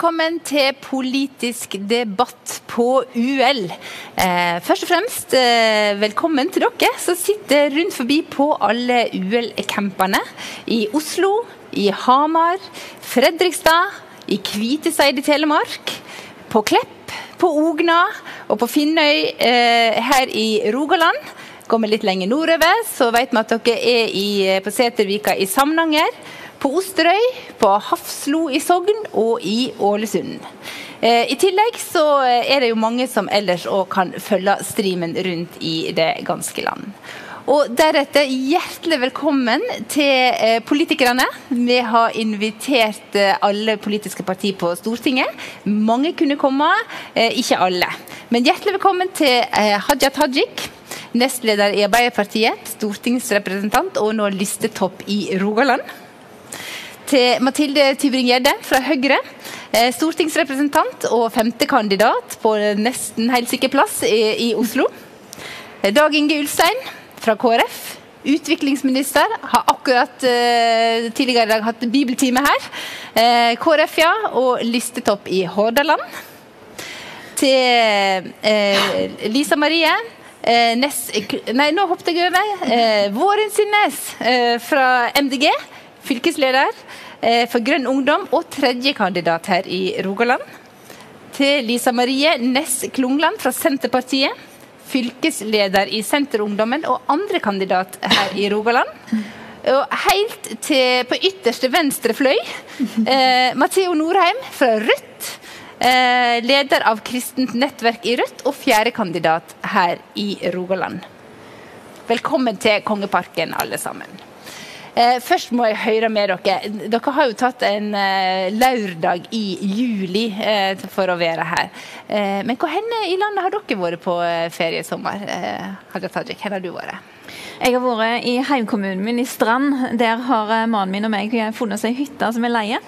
velkommen til politisk debatt på UL. Eh, først og fremst eh, velkommen til dere som sitter rundt forbi på alle UL-campene. I Oslo, i Hamar, Fredrikstad, i Kviteseid i Telemark, på Klepp, på Ogna og på Finnøy eh, her i Rogaland. Går vi litt lenger nordover, så vet vi at dere er i, på Setervika i Samnanger på Osterøy, på Hafslo i Sogn og i Ålesund. Eh, I tillegg så er det jo mange som ellers òg kan følge streamen rundt i det ganske land. Og deretter hjertelig velkommen til eh, politikerne. Vi har invitert eh, alle politiske partier på Stortinget. Mange kunne komme, ikke alle. Men hjertelig velkommen til Hadia Tajik. Nestleder i Arbeiderpartiet, stortingsrepresentant og nå listetopp i Rogaland til Mathilde Tybring-Gjedde fra Høyre. Eh, stortingsrepresentant og femtekandidat på nesten helt sikker plass i, i Oslo. Eh, Dag Inge Ulstein fra KrF. Utviklingsminister. Har akkurat uh, tidligere i dag hatt bibeltime her. Uh, KrF, ja. Og listetopp i Hordaland. Til uh, Lisa Marie. Ness, nei, nå hoppet jeg over. Våren Synnes fra MDG fylkesleder eh, for Grønn Ungdom og tredjekandidat her i Rogaland. Til Lisa Marie Næss Klungland fra Senterpartiet. Fylkesleder i Senterungdommen og andrekandidat her i Rogaland. Og helt til på ytterste venstre fløy, eh, Matheo Norheim fra Rødt. Eh, leder av Kristent nettverk i Rødt og fjerdekandidat her i Rogaland. Velkommen til Kongeparken, alle sammen. Eh, først må jeg høre med dere. Dere har jo tatt en uh, lørdag i juli uh, for å være her. Men hvor henne i landet har dere vært på ferie i sommer? Hadia Tajik, hvor har du vært? Jeg har vært i heimkommunen min i Strand. Der har mannen min og meg funnet oss ei hytte som er leie.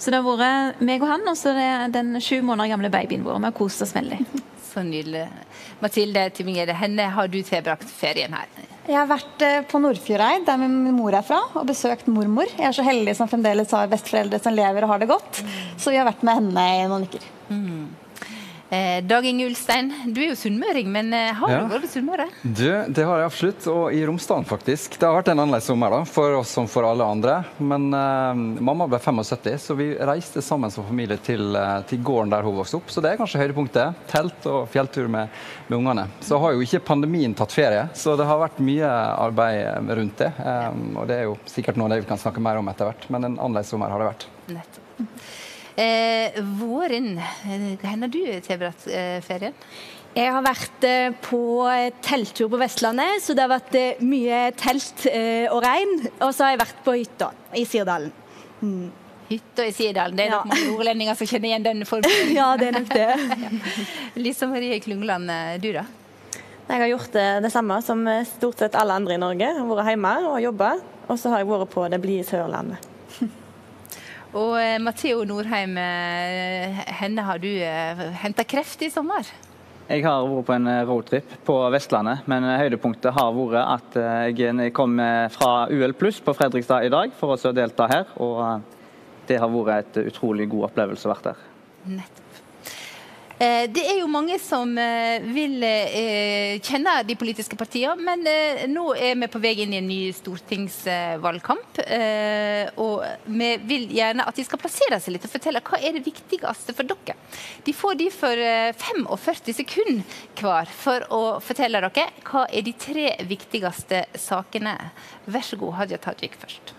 Så det har vært meg og han, og så den sju måneder gamle babyen vår. Vi har kost oss veldig. Så nydelig. Mathilde Tybing-Gjedde, henne har du tilbrakt ferien her? Jeg har vært eh, på Nordfjordeid, der min mor er fra, og besøkt mormor. Jeg er så heldig som fremdeles har besteforeldre som lever og har det godt. Så vi har vært med henne i noen uker. Mm. Eh, Dag Inge Ulstein, du er jo sunnmøring, men eh, har ja. du vært på Sunnmøre? Du, det har jeg absolutt, og i Romsdalen faktisk. Det har vært en annerledes sommer da, for oss som for alle andre. Men eh, mamma ble 75, så vi reiste sammen som familie til, uh, til, gården der hun vokste opp. Så det er kanskje høydepunktet. Telt og fjelltur med, med ungene. Så har jo ikke pandemien tatt ferie, så det har vært mye arbeid rundt det. Eh, og det er jo sikkert noe vi kan snakke mer om etter hvert, men en annerledes sommer har det vært. Nettopp. Eh, våren, hvor har du tilbrakt eh, ferien? Jeg har vært eh, på telttur på Vestlandet, så det har vært eh, mye telt eh, og regn. Og så har jeg vært på hytta i Sirdalen. Mm. Hytta i Sirdalen, det er nok ja. mange nordlendinger som kjenner igjen denne formen. ja, det er nok det. Lise Marie Klungland, du da? Jeg har gjort det, det samme som stort sett alle andre i Norge. Jeg har vært hjemme og jobba. Og så har jeg vært på det blide Sørlandet. Og eh, Matheo Norheim, eh, henne har du eh, henta kreft i sommer? Jeg har vært på en roadtrip på Vestlandet, men høydepunktet har vært at jeg kom fra UL Pluss på Fredrikstad i dag for å delta her. Og det har vært et utrolig god opplevelse å være der. Nettopp. Eh, det er jo mange som eh, vil eh, kjenne de politiske partiene, men nå er vi på vei inn i en ny stortingsvalgkamp. Og vi vil gjerne at de skal plassere seg litt og fortelle hva er det viktigste for dere. De får de for 45 sekunder hver for å fortelle dere hva er de tre viktigste sakene. Vær så god, Hadia Tajik først.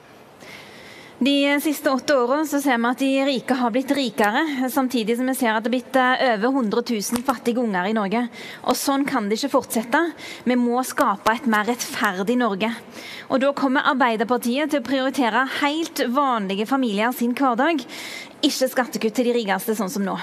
De siste åtte årene ser vi at de rike har blitt rikere, samtidig som vi ser at det har blitt eh, over 100 000 fattige unger i Norge. Og Sånn kan det ikke fortsette. Vi må skape et mer rettferdig Norge. Og Da kommer Arbeiderpartiet til å prioritere helt vanlige familier sin hverdag, ikke skattekutt til de rikeste, sånn som nå.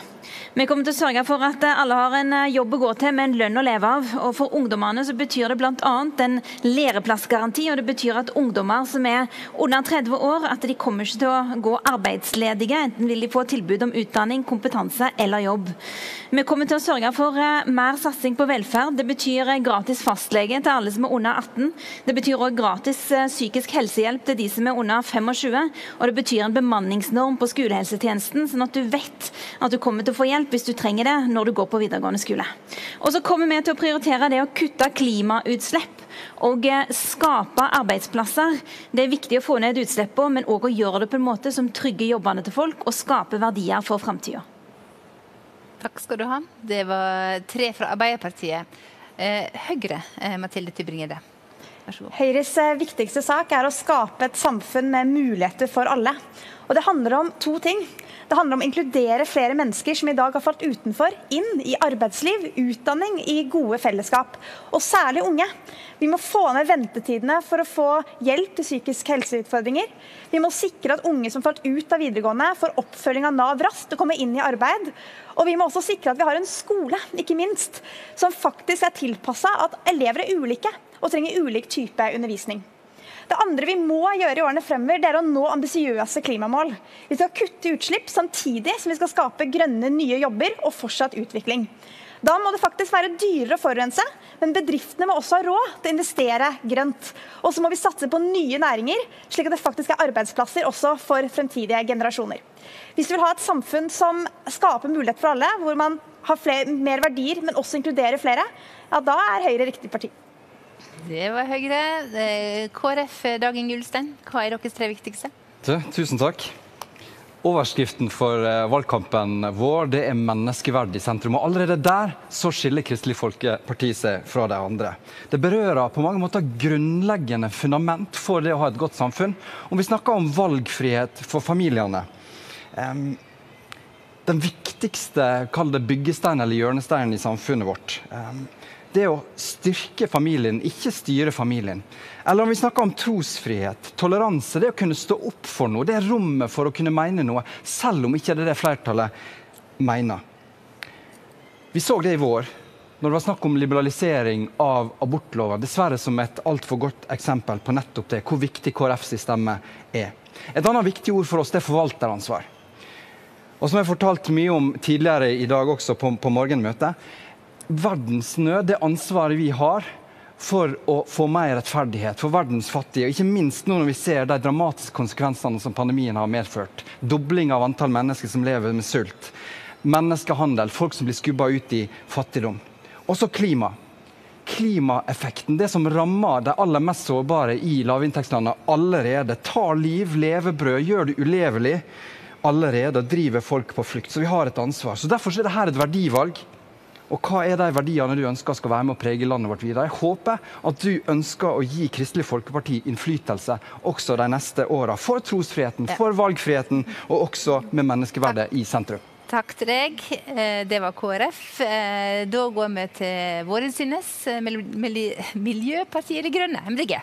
Vi kommer til å sørge for at alle har en eh, jobb å gå til med en lønn å leve av. Og For ungdommene så betyr det bl.a. en læreplassgaranti. og Det betyr at ungdommer som er under 30 år, at de kommer ikke til å gå arbeidsledige, enten vil de få tilbud om utdanning, kompetanse eller jobb. Vi kommer til å sørge for eh, mer satsing på velferd. Det betyr eh, gratis fastlege til alle som er under 18. Det betyr òg gratis psykisk helsehjelp til de som er under 25. Og det betyr en bemanningsnorm på skolehelsetjenesten, sånn at du vet at du kommer til å få hjelp hvis du trenger det når du går på videregående skole. Og så kommer vi til å prioritere det å kutte klimautslipp og skape arbeidsplasser. Det er viktig å få ned utslippene, men òg å gjøre det på en måte som trygger jobbene til folk og skaper verdier for framtida. Takk skal du ha. Det var tre fra Arbeiderpartiet. Eh, Høyre, eh, Mathilde Tybring-Gjedde. Høyres eh, viktigste sak er å skape et samfunn med muligheter for alle. Og Det handler om to ting. Det handler om å inkludere flere mennesker som i dag har falt utenfor, inn i arbeidsliv, utdanning, i gode fellesskap. Og særlig unge. Vi må få ned ventetidene for å få hjelp til psykisk helseutfordringer. Vi må sikre at unge som falt ut av videregående, får oppfølging av Nav raskt og kommer inn i arbeid. Og vi må også sikre at vi har en skole, ikke minst, som faktisk er tilpassa at elever er ulike og trenger ulik type undervisning. Det andre vi må gjøre i årene fremover, det er å nå ambisiøse klimamål. Vi skal kutte utslipp samtidig som vi skal skape grønne, nye jobber og fortsatt utvikling. Da må det faktisk være dyrere å forurense, men bedriftene må også ha råd til å investere grønt. Og så må vi satse på nye næringer, slik at det faktisk er arbeidsplasser også for fremtidige generasjoner. Hvis vi vil ha et samfunn som skaper mulighet for alle, hvor man har flere, mer verdier, men også inkluderer flere, ja, da er Høyre riktig parti. Det var Høyre. KrF, Dagen Gullstein, hva er deres tre viktigste? Tusen takk. Overskriften for eh, valgkampen vår det er 'menneskeverd i sentrum'. og Allerede der så skiller Kristelig Folkeparti seg fra de andre. Det berører på mange måter grunnleggende fundament for det å ha et godt samfunn. Om vi snakker om valgfrihet for familiene um, Den viktigste kall byggesteinen eller hjørnesteinen i samfunnet vårt. Um, det å styrke familien, ikke styre familien. Eller om vi snakker om trosfrihet, toleranse, det å kunne stå opp for noe. Det er rommet for å kunne mene noe, selv om ikke det er det flertallet mener. Vi så det i vår, når det var snakk om liberalisering av abortloven. Dessverre som et altfor godt eksempel på nettopp det, hvor viktig KrFs stemme er. Et annet viktig ord for oss det er forvalteransvar. Og som jeg fortalte mye om tidligere i dag også på, på morgenmøtet, verdensnød, det ansvaret vi har for å få mer rettferdighet for verdens fattige. og Ikke minst nå når vi ser de dramatiske konsekvensene som pandemien har medført. Dobling av antall mennesker som lever med sult. Menneskehandel, folk som blir skubba ut i fattigdom. Også klima. Klimaeffekten, det som rammer de aller mest sårbare i lavinntektslandene allerede, tar liv, levebrød, gjør det ulevelig allerede, driver folk på flukt. Så vi har et ansvar. Så Derfor er dette et verdivalg. Og hva er de verdiene du ønsker skal være med å prege landet vårt videre? Jeg håper at du ønsker å gi Kristelig Folkeparti innflytelse også de neste åra. For trosfriheten, for valgfriheten og også med menneskeverdet i sentrum. Takk til deg. Eh, det var KrF. Eh, da går vi til våre synes, eh, Miljøpartiet De Grønne, MDG.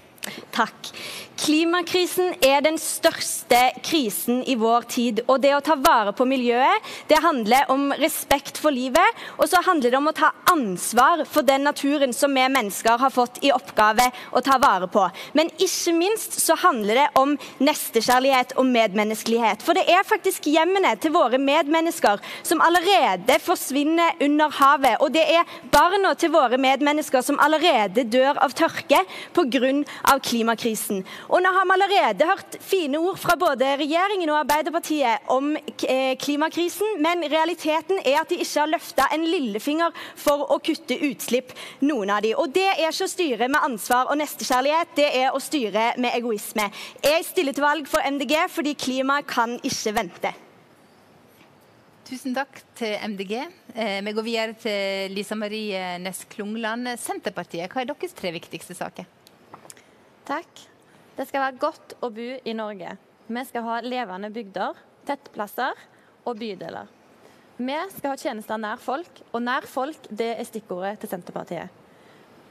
Takk. Klimakrisen er den største krisen i vår tid. Og det å ta vare på miljøet, det handler om respekt for livet. Og så handler det om å ta ansvar for den naturen som vi mennesker har fått i oppgave å ta vare på. Men ikke minst så handler det om nestekjærlighet og medmenneskelighet. For det er faktisk hjemmene til våre medmennesker som allerede forsvinner under havet. Og det er barna til våre medmennesker som allerede dør av tørke pga av klimakrisen. Og nå har vi allerede hørt fine ord fra både regjeringen og Arbeiderpartiet om eh, klimakrisen, men realiteten er at de ikke har løfta en lillefinger for å kutte utslipp, noen av de. Og det er ikke å styre med ansvar og nestekjærlighet, det er å styre med egoisme. Jeg stiller til valg for MDG fordi klimaet kan ikke vente. Tusen takk til MDG. Eh, vi går videre til Lisa Marie Næss Klungland. Senterpartiet, hva er deres tre viktigste saker? Takk. Det skal være godt å bo i Norge. Vi skal ha levende bygder, tettplasser og bydeler. Vi skal ha tjenester nær folk, og nær folk det er stikkordet til Senterpartiet.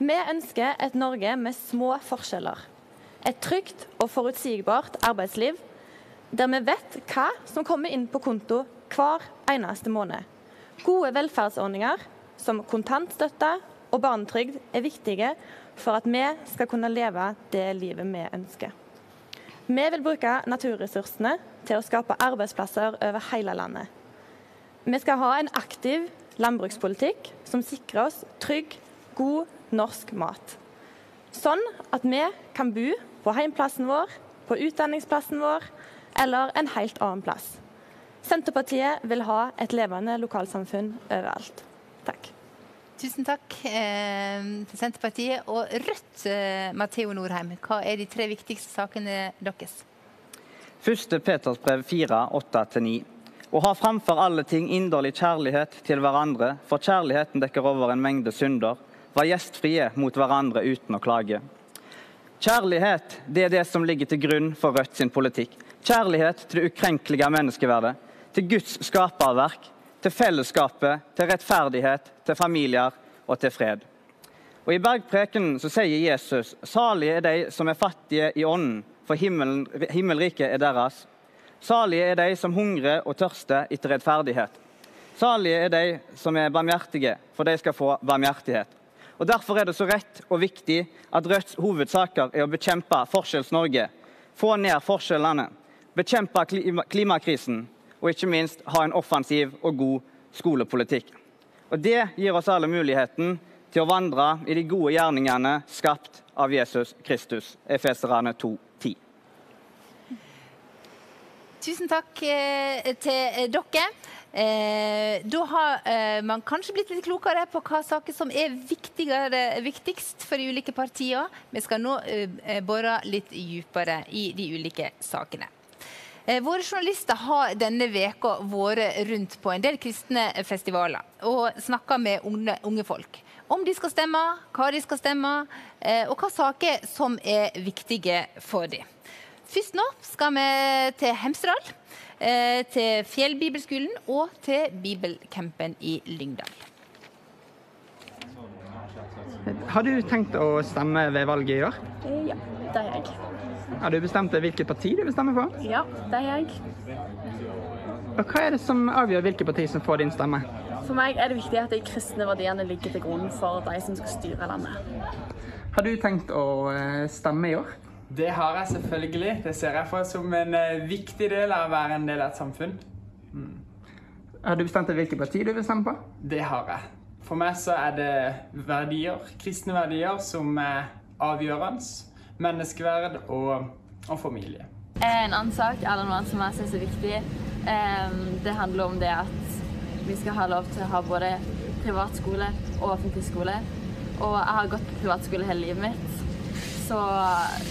Vi ønsker et Norge med små forskjeller. Et trygt og forutsigbart arbeidsliv der vi vet hva som kommer inn på konto hver eneste måned. Gode velferdsordninger som kontantstøtte og barnetrygd er viktige for at vi skal kunne leve det livet vi ønsker. Vi vil bruke naturressursene til å skape arbeidsplasser over hele landet. Vi skal ha en aktiv landbrukspolitikk som sikrer oss trygg, god norsk mat. Sånn at vi kan bo på heimplassen vår, på utdanningsplassen vår eller en helt annen plass. Senterpartiet vil ha et levende lokalsamfunn overalt. Takk. Tusen takk eh, til Senterpartiet. Og Rødt, eh, Matheo Norheim, hva er de tre viktigste sakene deres? Første Peters brev 4, 8-9. Og ha framfor alle ting inderlig kjærlighet til hverandre, for kjærligheten dekker over en mengde synder. Vær gjestfrie mot hverandre uten å klage. Kjærlighet det er det som ligger til grunn for Rødt sin politikk. Kjærlighet til det ukrenkelige menneskeverdet, til Guds skaperverk, til fellesskapet, til rettferdighet, til familier og til fred. Og I bergprekenen så sier Jesus salige er de som er fattige i ånden, for himmelen, himmelriket er deres. Salige er de som hungrer og tørster etter rettferdighet. Salige er de som er barmhjertige, for de skal få barmhjertighet. Og Derfor er det så rett og viktig at Rødts hovedsaker er å bekjempe Forskjells-Norge, få ned forskjellene, bekjempe klimakrisen og ikke minst ha en offensiv og god skolepolitikk. Og Det gir oss alle muligheten til å vandre i de gode gjerningene skapt av Jesus Kristus. Efeserane 2,10. Tusen takk eh, til dere. Eh, da har eh, man kanskje blitt litt klokere på hva saker som er viktigst for de ulike partiene. Vi skal nå eh, bore litt dypere i de ulike sakene. Eh, våre journalister har denne veka vært rundt på en del kristne festivaler og snakka med unge, unge, folk. Om de skal stemme, hva de skal stemme, eh, og hva saker som er viktige for dem. Først nå skal vi til Hemsedal. Eh, til Fjellbibelskolen og til bibelcampen i Lyngdal. Har du tenkt å stemme ved valget i år? Ja, det har jeg. Har du bestemt deg hvilket parti du vil stemme på? Ja, det har jeg. Og Hva er det som avgjør hvilket parti som får din stemme? For meg er det viktig at de kristne verdiene ligger til grunn for de som skal styre landet. Har du tenkt å eh, stemme i år? Det har jeg selvfølgelig. Det ser jeg for som en uh, viktig del av å være en del av et samfunn. Mm. Har du bestemt deg hvilket parti du vil stemme på? Det har jeg. For meg så er det verdier, kristne verdier som er avgjørende. Menneskeverd og, og familie. En annen sak eller noe som jeg syns er viktig, det handler om det at vi skal ha lov til å ha både privatskole og offentlig skole. Og jeg har gått på privatskole hele livet mitt. Så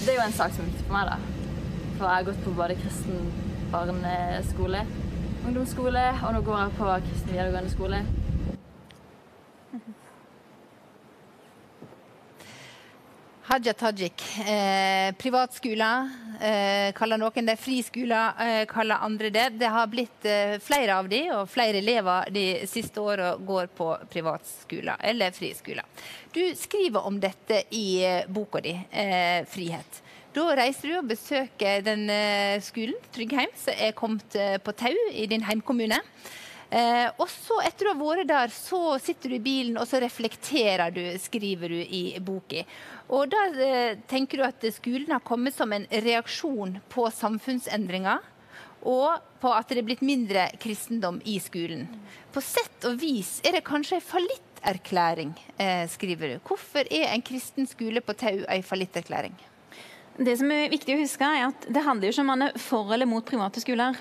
det er jo en sak som er viktig for meg, da. For jeg har gått på både kristen barneskole, ungdomsskole, og nå går jeg på kristen videregående skole. Haja Tajik. Eh, privatskoler eh, kaller noen det. Friskoler eh, kaller andre det. Det har blitt eh, flere av de, og flere elever de siste åra går på privatskoler eller friskoler. Du skriver om dette i eh, boka di, eh, 'Frihet'. Da reiser du og besøker den skolen, Tryggheim, som er kommet på Tau i din heimkommune. Eh, og så Etter å ha vært der, så sitter du i bilen og så reflekterer du, skriver du i boka. Og Da eh, tenker du at skolen har kommet som en reaksjon på samfunnsendringer. Og på at det er blitt mindre kristendom i skolen. På sett og vis er det kanskje en fallitterklæring, eh, skriver du. Hvorfor er en kristen skole på Tau en fallitterklæring? Det som er viktig å huske er at det handler jo ikke om man er for eller mot private skoler.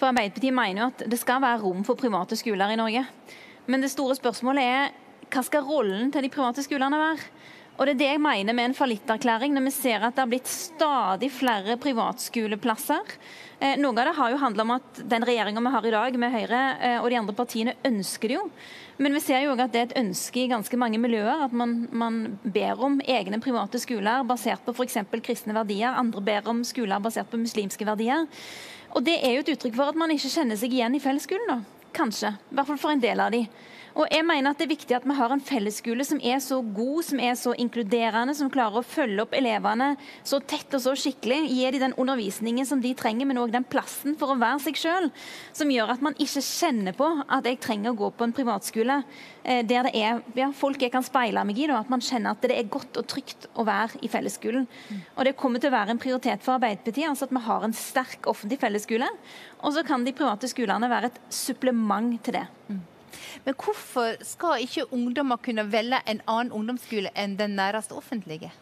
For Arbeiderpartiet mener jo at det skal være rom for private skoler i Norge. Men det store spørsmålet er hva skal rollen til de private skolene være? Og Det er det jeg mener med en fallitterklæring, når vi ser at det har blitt stadig flere privatskoleplasser. Eh, noe av det har jo handla om at den regjeringa vi har i dag, med Høyre eh, og de andre partiene, ønsker det jo. Men vi ser jo også at det er et ønske i ganske mange miljøer at man, man ber om egne private skoler basert på f.eks. kristne verdier. Andre ber om skoler basert på muslimske verdier. Og det er jo et uttrykk for at man ikke kjenner seg igjen i fellesskolen, da. Kanskje. I hvert fall for en del av de. Og jeg mener at Det er viktig at vi har en fellesskole som er så god, som er så inkluderende, som klarer å følge opp elevene så tett og så skikkelig. Gi dem den undervisningen som de trenger, men òg den plassen for å være seg sjøl. Som gjør at man ikke kjenner på at jeg trenger å gå på en privatskole eh, der det er ja, folk jeg kan speile meg i. Da, at man kjenner at det er godt og trygt å være i fellesskolen. Og Det kommer til å være en prioritet for Arbeiderpartiet altså at vi har en sterk offentlig fellesskole. Og så kan de private skolene være et supplement til det. Men hvorfor skal ikke ungdommer kunne velge en annen ungdomsskole enn den næreste offentlige?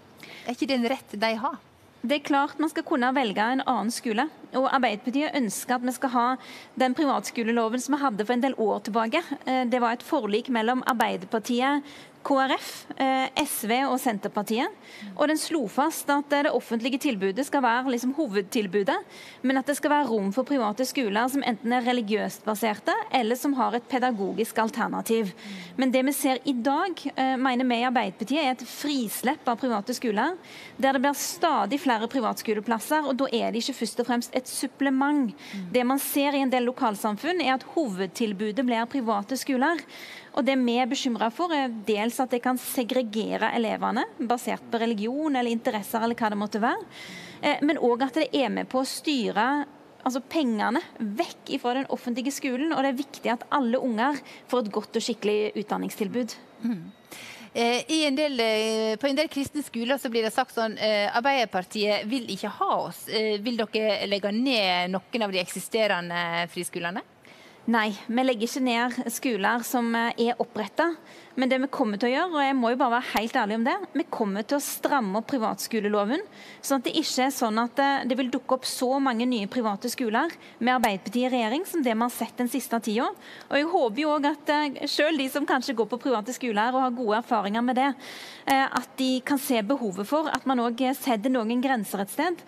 Er ikke det en rett de har? Det er klart man skal kunne velge en annen skole. Og Arbeiderpartiet ønsker at vi skal ha den privatskoleloven som vi hadde for en del år tilbake. Eh, det var et forlik mellom Arbeiderpartiet, KrF, eh, SV og Senterpartiet. Og den slo fast at det offentlige tilbudet skal være liksom hovedtilbudet, men at det skal være rom for private skoler som enten er religiøst baserte, eller som har et pedagogisk alternativ. Men det vi ser i dag, eh, mener vi i Arbeiderpartiet, er et frislepp av private skoler, der det blir stadig flere privatskoleplasser, og da er det ikke først og fremst et supplement. Det man ser i en del lokalsamfunn, er at hovedtilbudet blir private skoler. Og det vi er bekymra for, er dels at det kan segregere elevene basert på religion eller interesser eller hva det måtte være. Eh, men òg at det er med på å styre altså pengene vekk fra den offentlige skolen. Og det er viktig at alle unger får et godt og skikkelig utdanningstilbud. Mm. En del, eh, på en del kristne skoler så blir det sagt sånn Arbeiderpartiet vil ikke ha oss. Vil dere legge ned noen av de eksisterende friskolene? Nei, vi legger ikke ned skoler som eh, er oppretta. Men det vi kommer til å gjøre, og jeg må jo bare være helt ærlig om det, vi kommer til å stramme opp privatskoleloven. Sånn at det ikke er sånn at eh, det vil dukke opp så mange nye private skoler med Arbeiderpartiet i regjering som det vi har sett den siste tida. Og jeg håper jo òg at eh, selv de som kanskje går på private skoler og har gode erfaringer med det, at de kan se behovet for at man òg setter noen grenser et sted.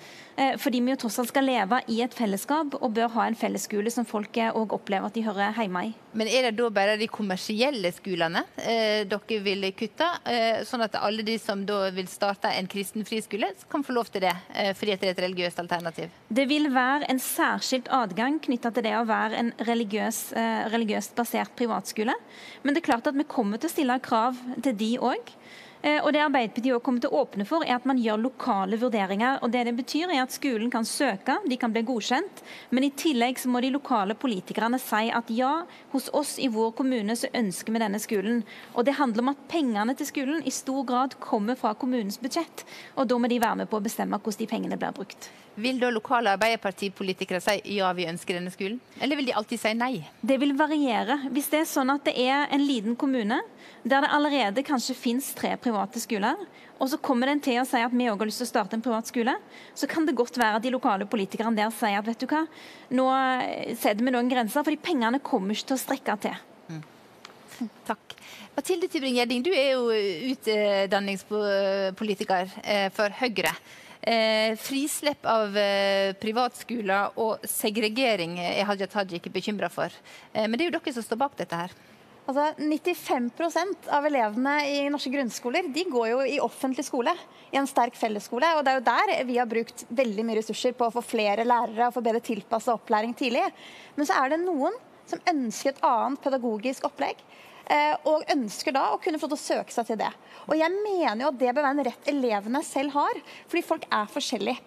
Fordi vi jo tross alt skal leve i et fellesskap og bør ha en fellesskole som folk òg opplever at de hører hjemme i. Men er det da bare de kommersielle skolene eh, dere vil kutte? Eh, sånn at alle de som da vil starte en kristen friskole, kan få lov til det eh, fordi det er et religiøst alternativ? Det vil være en særskilt adgang knytta til det å være en religiøs, eh, religiøst basert privatskole. Men det er klart at vi kommer til å stille krav til de òg. Eh, og det Arbeiderpartiet også kommer til å åpne for, er at man gjør lokale vurderinger. og det det betyr er at Skolen kan søke, de kan bli godkjent, men i tillegg så må de lokale politikerne si at ja, hos oss i vår kommune så ønsker vi denne skolen. Og Det handler om at pengene til skolen i stor grad kommer fra kommunens budsjett. og Da må de være med på å bestemme hvordan de pengene blir brukt. Vil da lokale Arbeiderpartipolitikere si ja, vi ønsker denne skolen, eller vil de alltid si nei? Det vil variere. Hvis det er sånn at det er en liten kommune der det allerede kanskje finnes tre private skoler, og så kommer den til å si at vi òg har lyst til å starte en privat skole, så kan det godt være at de lokale politikerne der sier at vet du hva, nå setter vi noen grenser, fordi pengene kommer ikke til å strekke til. Mm. Takk. Mathilde Tybring-Gjedding, du er jo utdanningspolitiker eh, for Høyre. Eh, frislipp av eh, privatskoler og segregering er Hadia Tajik bekymra for. Eh, men det er jo dere som står bak dette her. Altså, 95% av elevene i norske grunnskoler de går jo i offentlig skole. I en sterk fellesskole. og Det er jo der vi har brukt veldig mye ressurser på å få flere lærere og få bedre tilpassa opplæring tidlig. Men så er det noen som ønsker et annet pedagogisk opplegg. Eh, og ønsker da å kunne få til å søke seg til det. Og jeg mener jo at det bør være en rett elevene selv har, fordi folk er forskjellige.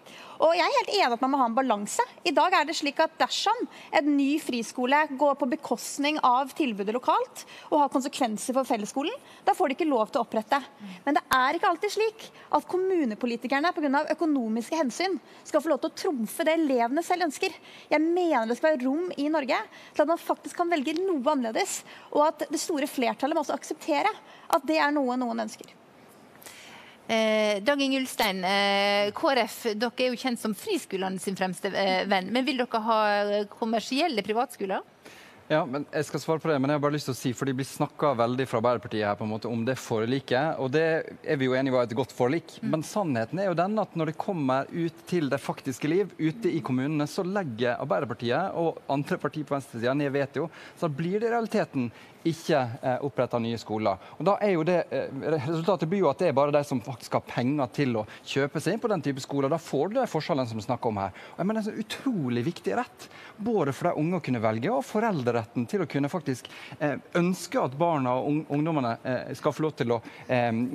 Og jeg er helt enig at man må ha en balanse. I dag er det slik at dersom en ny friskole går på bekostning av tilbudet lokalt og har konsekvenser for fellesskolen, da får de ikke lov til å opprette. Men det er ikke alltid slik at kommunepolitikerne pga. økonomiske hensyn skal få lov til å trumfe det elevene selv ønsker. Jeg mener det skal være rom i Norge til at man faktisk kan velge noe annerledes, og at det store flertallet må også akseptere at det er noe noen ønsker. Eh, Dag Inge Ulstein, eh, KrF, dere er jo kjent som friskolene sin fremste eh, venn. Men vil dere ha kommersielle privatskoler? Ja, men jeg skal svare på det, men jeg har bare lyst til å si, for de blir snakka veldig fra Arbeiderpartiet her på en måte om det forliket. og Det er vi jo enige var et godt forlik. Mm. Men sannheten er jo den at når det kommer ut til det faktiske liv ute i kommunene, så legger Arbeiderpartiet og andre partier på venstresida ned veto. Så blir det i realiteten ikke eh, opprette nye skoler. Og da er jo det, eh, Resultatet blir jo at det er bare de som faktisk har penger til å kjøpe seg inn på den type skoler. Da får du de forskjellene som vi snakker om her. Og jeg mener Det er en utrolig viktig rett, både for de unge å kunne velge, og foreldreretten til å kunne faktisk eh, ønske at barna og ung ungdommene eh, skal få lov til å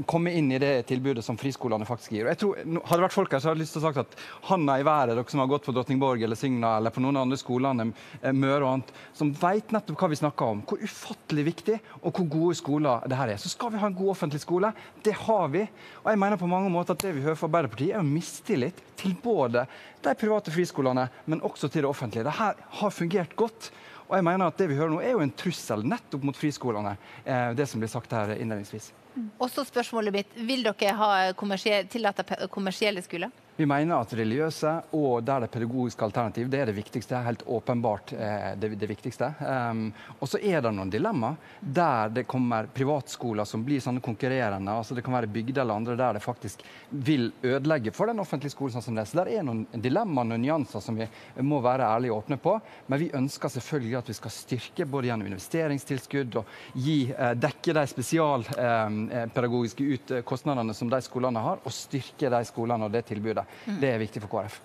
komme inn i det tilbudet som friskolene faktisk gir. Og jeg tror, hadde det vært folk her, så hadde jeg lyst til å sagt at handa i været, dere som har gått på Drottningborg eller Signa eller på noen andre skolene, Møre og annet, som vet nettopp hva vi snakker om, hvor ufattelig viktig og hvor gode skoler det her er. Så skal vi ha en god offentlig skole. Det har vi. Og jeg mener på mange måter at det vi hører fra Arbeiderpartiet, er jo mistillit til både de private friskolene, men også til det offentlige. Det her har fungert godt. Og jeg mener at Det vi hører nå er jo en trussel nettopp mot friskolene, eh, det som blir sagt her innledningsvis. Og så spørsmålet mitt, Vil dere ha kommersie tillate kommersielle skoler? Vi mener at religiøse og der det pedagogiske alternativ, det er det viktigste. Helt åpenbart eh, det, det, viktigste. Um, og så er det noen dilemmaer der det kommer privatskoler som blir sånne konkurrerende. altså Det kan være bygder eller andre der det faktisk vil ødelegge for den offentlige skolen. sånn som det. Så det er noen dilemmaer og nyanser som vi må være ærlige og åpne på. Men vi ønsker selvfølgelig at vi skal styrke både gjennom investeringstilskudd og gi, eh, dekke de spesialpedagogiske eh, kostnadene som de skolene har, og styrke de skolene og det tilbudet. Mm. Det er viktig for KrF.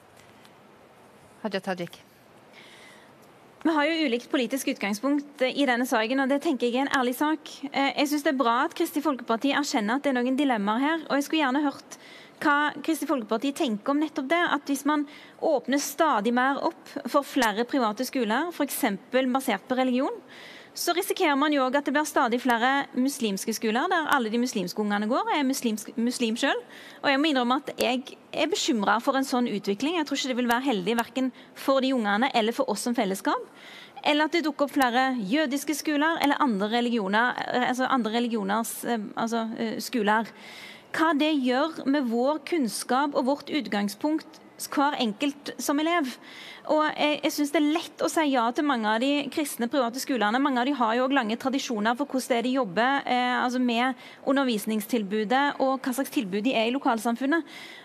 Hadia Tajik. Vi har jo ulikt politisk utgangspunkt i denne saken, og det tenker jeg er en ærlig sak. Eh, jeg syns det er bra at Kristi Folkeparti erkjenner at det er noen dilemmaer her, og jeg skulle gjerne hørt hva Kristi Folkeparti tenker om nettopp det. At hvis man åpner stadig mer opp for flere private skoler, f.eks. basert på religion, så risikerer man jo òg at det blir stadig flere muslimske skoler der alle de muslimske ungene går. Jeg er muslimsk, muslim sjøl, og jeg må innrømme at jeg er bekymra for en sånn utvikling. Jeg tror ikke det vil være heldig verken for de ungene eller for oss som fellesskap. Eller at det dukker opp flere jødiske skoler eller andre, religioner, altså andre religioners eh, altså, eh, skoler. Hva det gjør med vår kunnskap og vårt utgangspunkt hver enkelt som elev. Og jeg, jeg synes Det er lett å si ja til mange av de kristne private skolene. Mange av de har jo også lange tradisjoner for hvordan det er de jobber eh, altså med undervisningstilbudet og hva slags tilbud de er i lokalsamfunnet.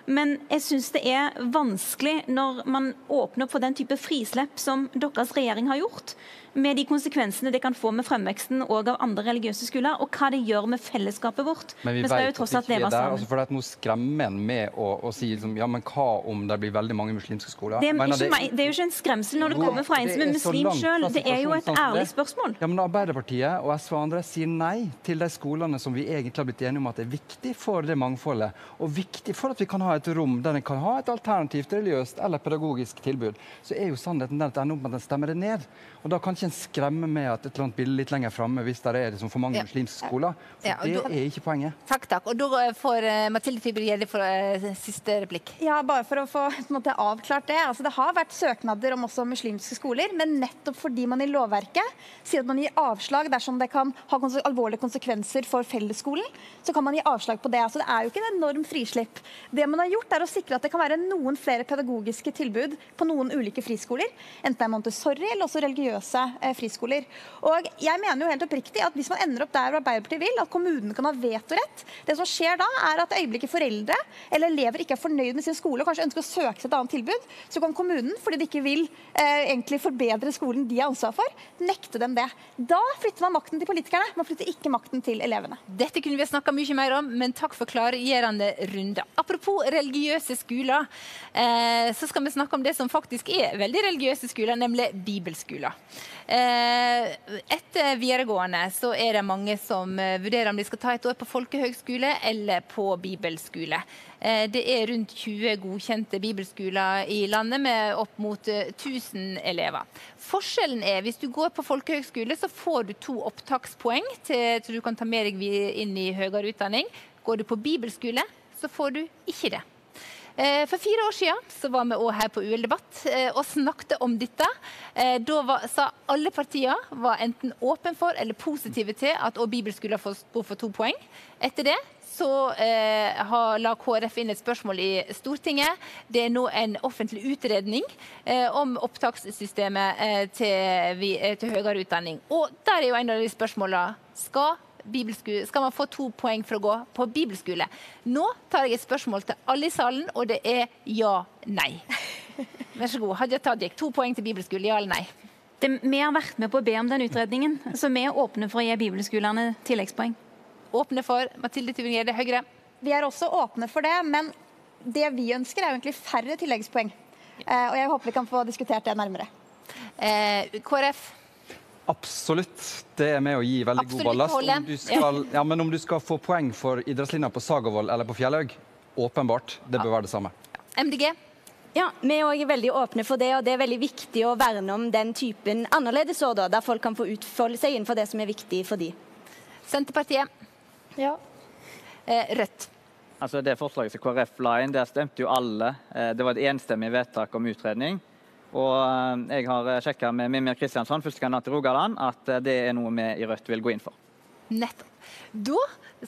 Men jeg synes det er vanskelig når man åpner opp for den type frislepp som deres regjering har gjort med de konsekvensene det kan få med fremveksten og av andre religiøse skoler, og hva det gjør med fellesskapet vårt. Men vi, vi skal jo tross alt leve sammen. Altså for det er noe skremmende med å, å, si liksom, ja, men hva om det blir veldig mange muslimske skoler? Det er, ikke, det, det jo ikke en skremsel når det kommer fra en som er muslim sjøl. Det er jo et ærlig spørsmål. Ja, men Arbeiderpartiet og SV og andre sier nei til de skolene som vi egentlig har blitt enige om at er viktig for det mangfoldet, og viktig for at vi kan ha et rom der en kan ha et alternativt religiøst eller pedagogisk tilbud. Så er jo sannheten den at det ender opp med at en stemmer det ned. Og da kan ikke en skremme med at et eller annet bilde litt lenger framme hvis det er liksom for mange ja. muslimske skoler. For ja, det da, er ikke poenget. Takk, takk. Og da får uh, Mathilde Tybring-Gjedde for uh, siste replikk. Ja, bare for å få måte, avklart det. Altså, det har vært søknader om også muslimske skoler, men nettopp fordi man i lovverket sier at man gir avslag dersom det kan ha alvorlige konsekvenser for fellesskolen, så kan man gi avslag på det. Så det er jo ikke en enorm frislipp. Det man har gjort, er å sikre at det kan være noen flere pedagogiske tilbud på noen ulike friskoler, enten det er Montessori eller også religiøse eh, friskoler. Og jeg mener jo helt oppriktig at Hvis man ender opp der Arbeiderpartiet vil, at kommunene kan ha vetorett Det som skjer da, er at øyeblikket foreldre eller elever ikke er fornøyd med sin skole og kanskje ønsker å søke seg et annet tilbud, så kan kommunen, fordi de ikke vil eh, egentlig forbedre skolen de har ansvar for, nekte dem det. Da flytter man makten til politikerne, man flytter ikke makten til elevene. Dette kunne vi snakka mye mer om, men takk for klargjørende runde. Apropos religiøse skoler, eh, så skal vi snakke om det som faktisk er veldig religiøse skoler, nemlig bibelskoler. Eh, etter videregående så er det mange som eh, vurderer om de skal ta et år på folkehøgskole eller på bibelskole. Eh, det er rundt 20 godkjente bibelskoler i landet med opp mot 1000 elever. Forskjellen er hvis du går på folkehøgskole, så får du to opptakspoeng til, til du kan ta med deg inn i høyere utdanning. Går du på bibelskole, så får du ikke det. Eh, for fire år siden så var vi òg her på UL Debatt eh, og snakket om dette. Eh, da var, sa alle partier var enten åpne for eller positive til at òg bibelskoler får to poeng. Etter det så eh, har, la KrF inn et spørsmål i Stortinget. Det er nå en offentlig utredning eh, om opptakssystemet eh, til, til, høyere utdanning. Og der er jo en av de spørsmålene skal skal man få to poeng for å gå på bibelskole. Nå tar jeg et spørsmål til alle i salen, og det er ja-nei. Vær så god. Hadia Tajik, to poeng til bibelskole, ja eller nei? Det, vi har vært med på å be om den utredningen, så vi er åpne for å gi bibelskolene tilleggspoeng. Åpne for Mathilde Tybring-Gjedde, Høyre. Vi er også åpne for det, men det vi ønsker er jo egentlig færre tilleggspoeng. Eh, og jeg håper vi kan få diskutert det nærmere. Eh, KrF? Absolutt. Det er med å gi veldig Absolutt god ballast. Om du skal, ja, men om du skal få poeng for idrettslinja på Sagavoll eller på Fjellhaug, åpenbart. Det bør være det samme. MDG? Ja, Vi er også veldig åpne for det, og det er veldig viktig å verne om den typen annerledesår, da, der folk kan få utfolde seg innenfor det som er viktig for dem. Senterpartiet? Ja. Eh, Rødt? Altså Det forslaget som KrF la inn, der stemte jo alle. Eh, Det var et enstemmig vedtak om utredning. Og eh, jeg har sjekka med Mimir Kristiansson, førstekandidat i Rogaland, at eh, det er noe vi i Rødt vil gå inn for. Nettopp. Da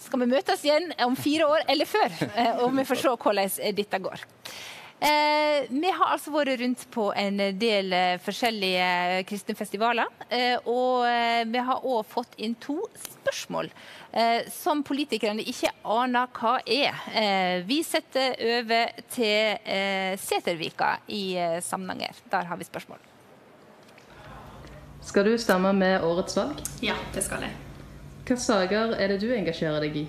skal vi møtes igjen om fire år eller før, eh, og vi får se hvordan dette går. Eh, vi har altså vært rundt på en del eh, forskjellige kristne festivaler. Eh, og eh, vi har òg fått inn to spørsmål eh, som politikerne ikke aner hva er. Eh, vi setter over til eh, Setervika i eh, Samnanger. Der har vi spørsmål. Skal du stemme med årets valg? Ja, det skal jeg. Hvilke saker er det du engasjerer deg i?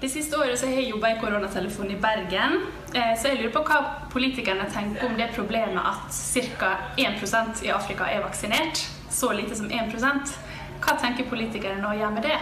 Det siste året så har jeg jobba i koronatelefonen i Bergen. Eh, Så jeg lurer på hva politikerne tenker om det problemet at ca. 1% i Afrika er vaksinert. Så lite som 1% Hva tenker politikerne å gjøre med det?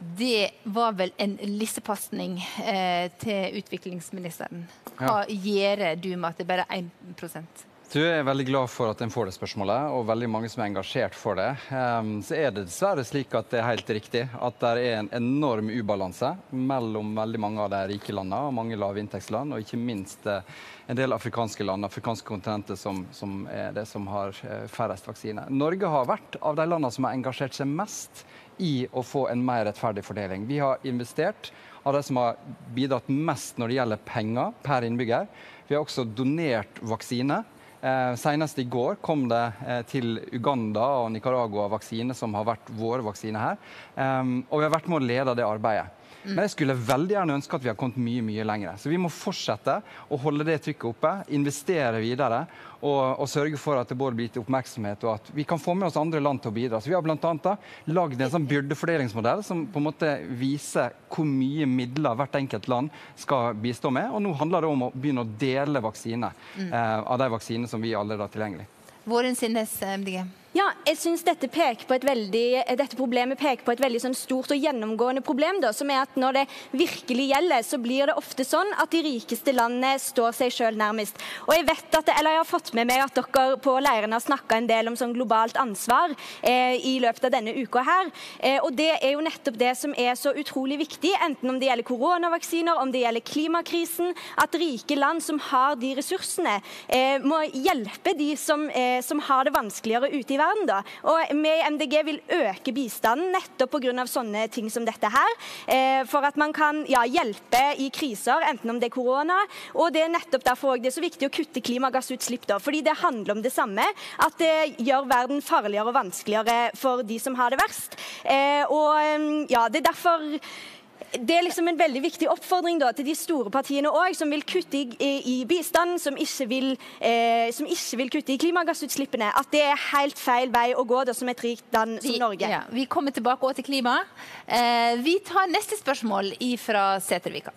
Det var vel en lissepasning eh, til utviklingsministeren. Hva gjør du med at det bare er 1 Du er veldig glad for at en får det spørsmålet, og veldig mange som er engasjert for det. Um, så er det dessverre slik at det er helt riktig at det er en enorm ubalanse mellom veldig mange av de rike landene og mange lavinntektsland, og ikke minst eh, en del afrikanske land, afrikanske kontinenter, som, som er det som har eh, færrest vaksiner. Norge har vært av de landene som har engasjert seg mest i å få en mer rettferdig fordeling. Vi har investert av de som har bidratt mest når det gjelder penger per innbygger. Vi har også donert vaksine. Eh, senest i går kom det eh, til Uganda og Nicaragua vaksine som har vært våre vaksiner her. Eh, og vi har vært med å lede det arbeidet. Men jeg skulle veldig gjerne ønske at vi har kommet mye mye lenger. Så vi må fortsette å holde det trykket oppe, investere videre og, og sørge for at det både blir gitt oppmerksomhet og at vi kan få med oss andre land til å bidra. Så Vi har bl.a. lagd en sånn byrdefordelingsmodell som på en måte viser hvor mye midler hvert enkelt land skal bistå med. Og nå handler det om å begynne å dele vaksiner Mm. eh, av de vaksinene som vi allerede har tilgjengelig. Våren Sinnes, MDG. Ja, jeg synes dette, veldig, dette problemet peker på et veldig sånn stort og gjennomgående problem. Da, som er at Når det virkelig gjelder, så blir det ofte sånn at de rikeste landene står seg sjøl nærmest. Og Jeg vet at, eller jeg har fått med meg at dere på leirene har snakka en del om sånn globalt ansvar eh, i løpet av denne uka. her. Eh, og Det er jo nettopp det som er så utrolig viktig, enten om det gjelder koronavaksiner, om det gjelder klimakrisen, at rike land som har de ressursene, eh, må hjelpe de som, eh, som har det vanskeligere ute i verden. Da. Og Vi i MDG vil øke bistanden nettopp pga. sånne ting som dette her. Eh, for at man kan ja, hjelpe i kriser, enten om det er korona. Og det er nettopp derfor det er så viktig å kutte klimagassutslipp. Da, fordi det handler om det samme. At det gjør verden farligere og vanskeligere for de som har det verst. Eh, og ja, det er derfor det er liksom en veldig viktig oppfordring da, til de store partiene òg, som vil kutte i, i, i bistand, som ikke, vil, eh, som ikke vil kutte i klimagassutslippene. At det er helt feil vei å gå da, som et rikt land som Vi, Norge. ja, vi kommer tilbake også til klima. Eh, vi tar neste spørsmål fra Setervika.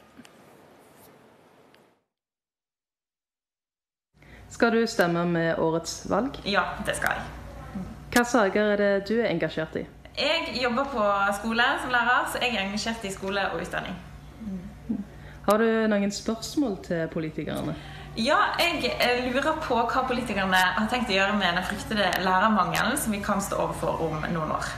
Skal du stemme med årets valg? Ja, det skal jeg. Hvilke saker er det du er engasjert i? Jeg jobber på skole som lærer, så jeg er engasjert i skole og utdanning. Har du noen spørsmål til politikerne? Ja, jeg eh, lurer på hva politikerne har tenkt å gjøre med den fryktede lærermangelen som vi kan stå overfor om noen år.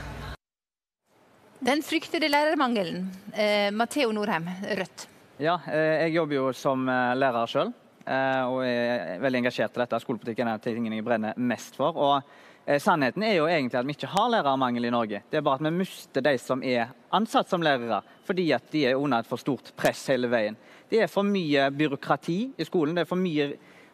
Den fryktede lærermangelen. Eh, Matheo Norheim, Rødt. Ja, eh, jeg jobber jo som eh, lærer sjøl, og er veldig engasjert i dette. Skolepolitikken er tingene jeg brenner mest for. og Sannheten er jo egentlig at vi ikke har lærermangel i Norge. Det er bare at vi mister de som er ansatt som lærere, fordi at de er under et for stort press hele veien. Det er for mye byråkrati i skolen. Det er for mye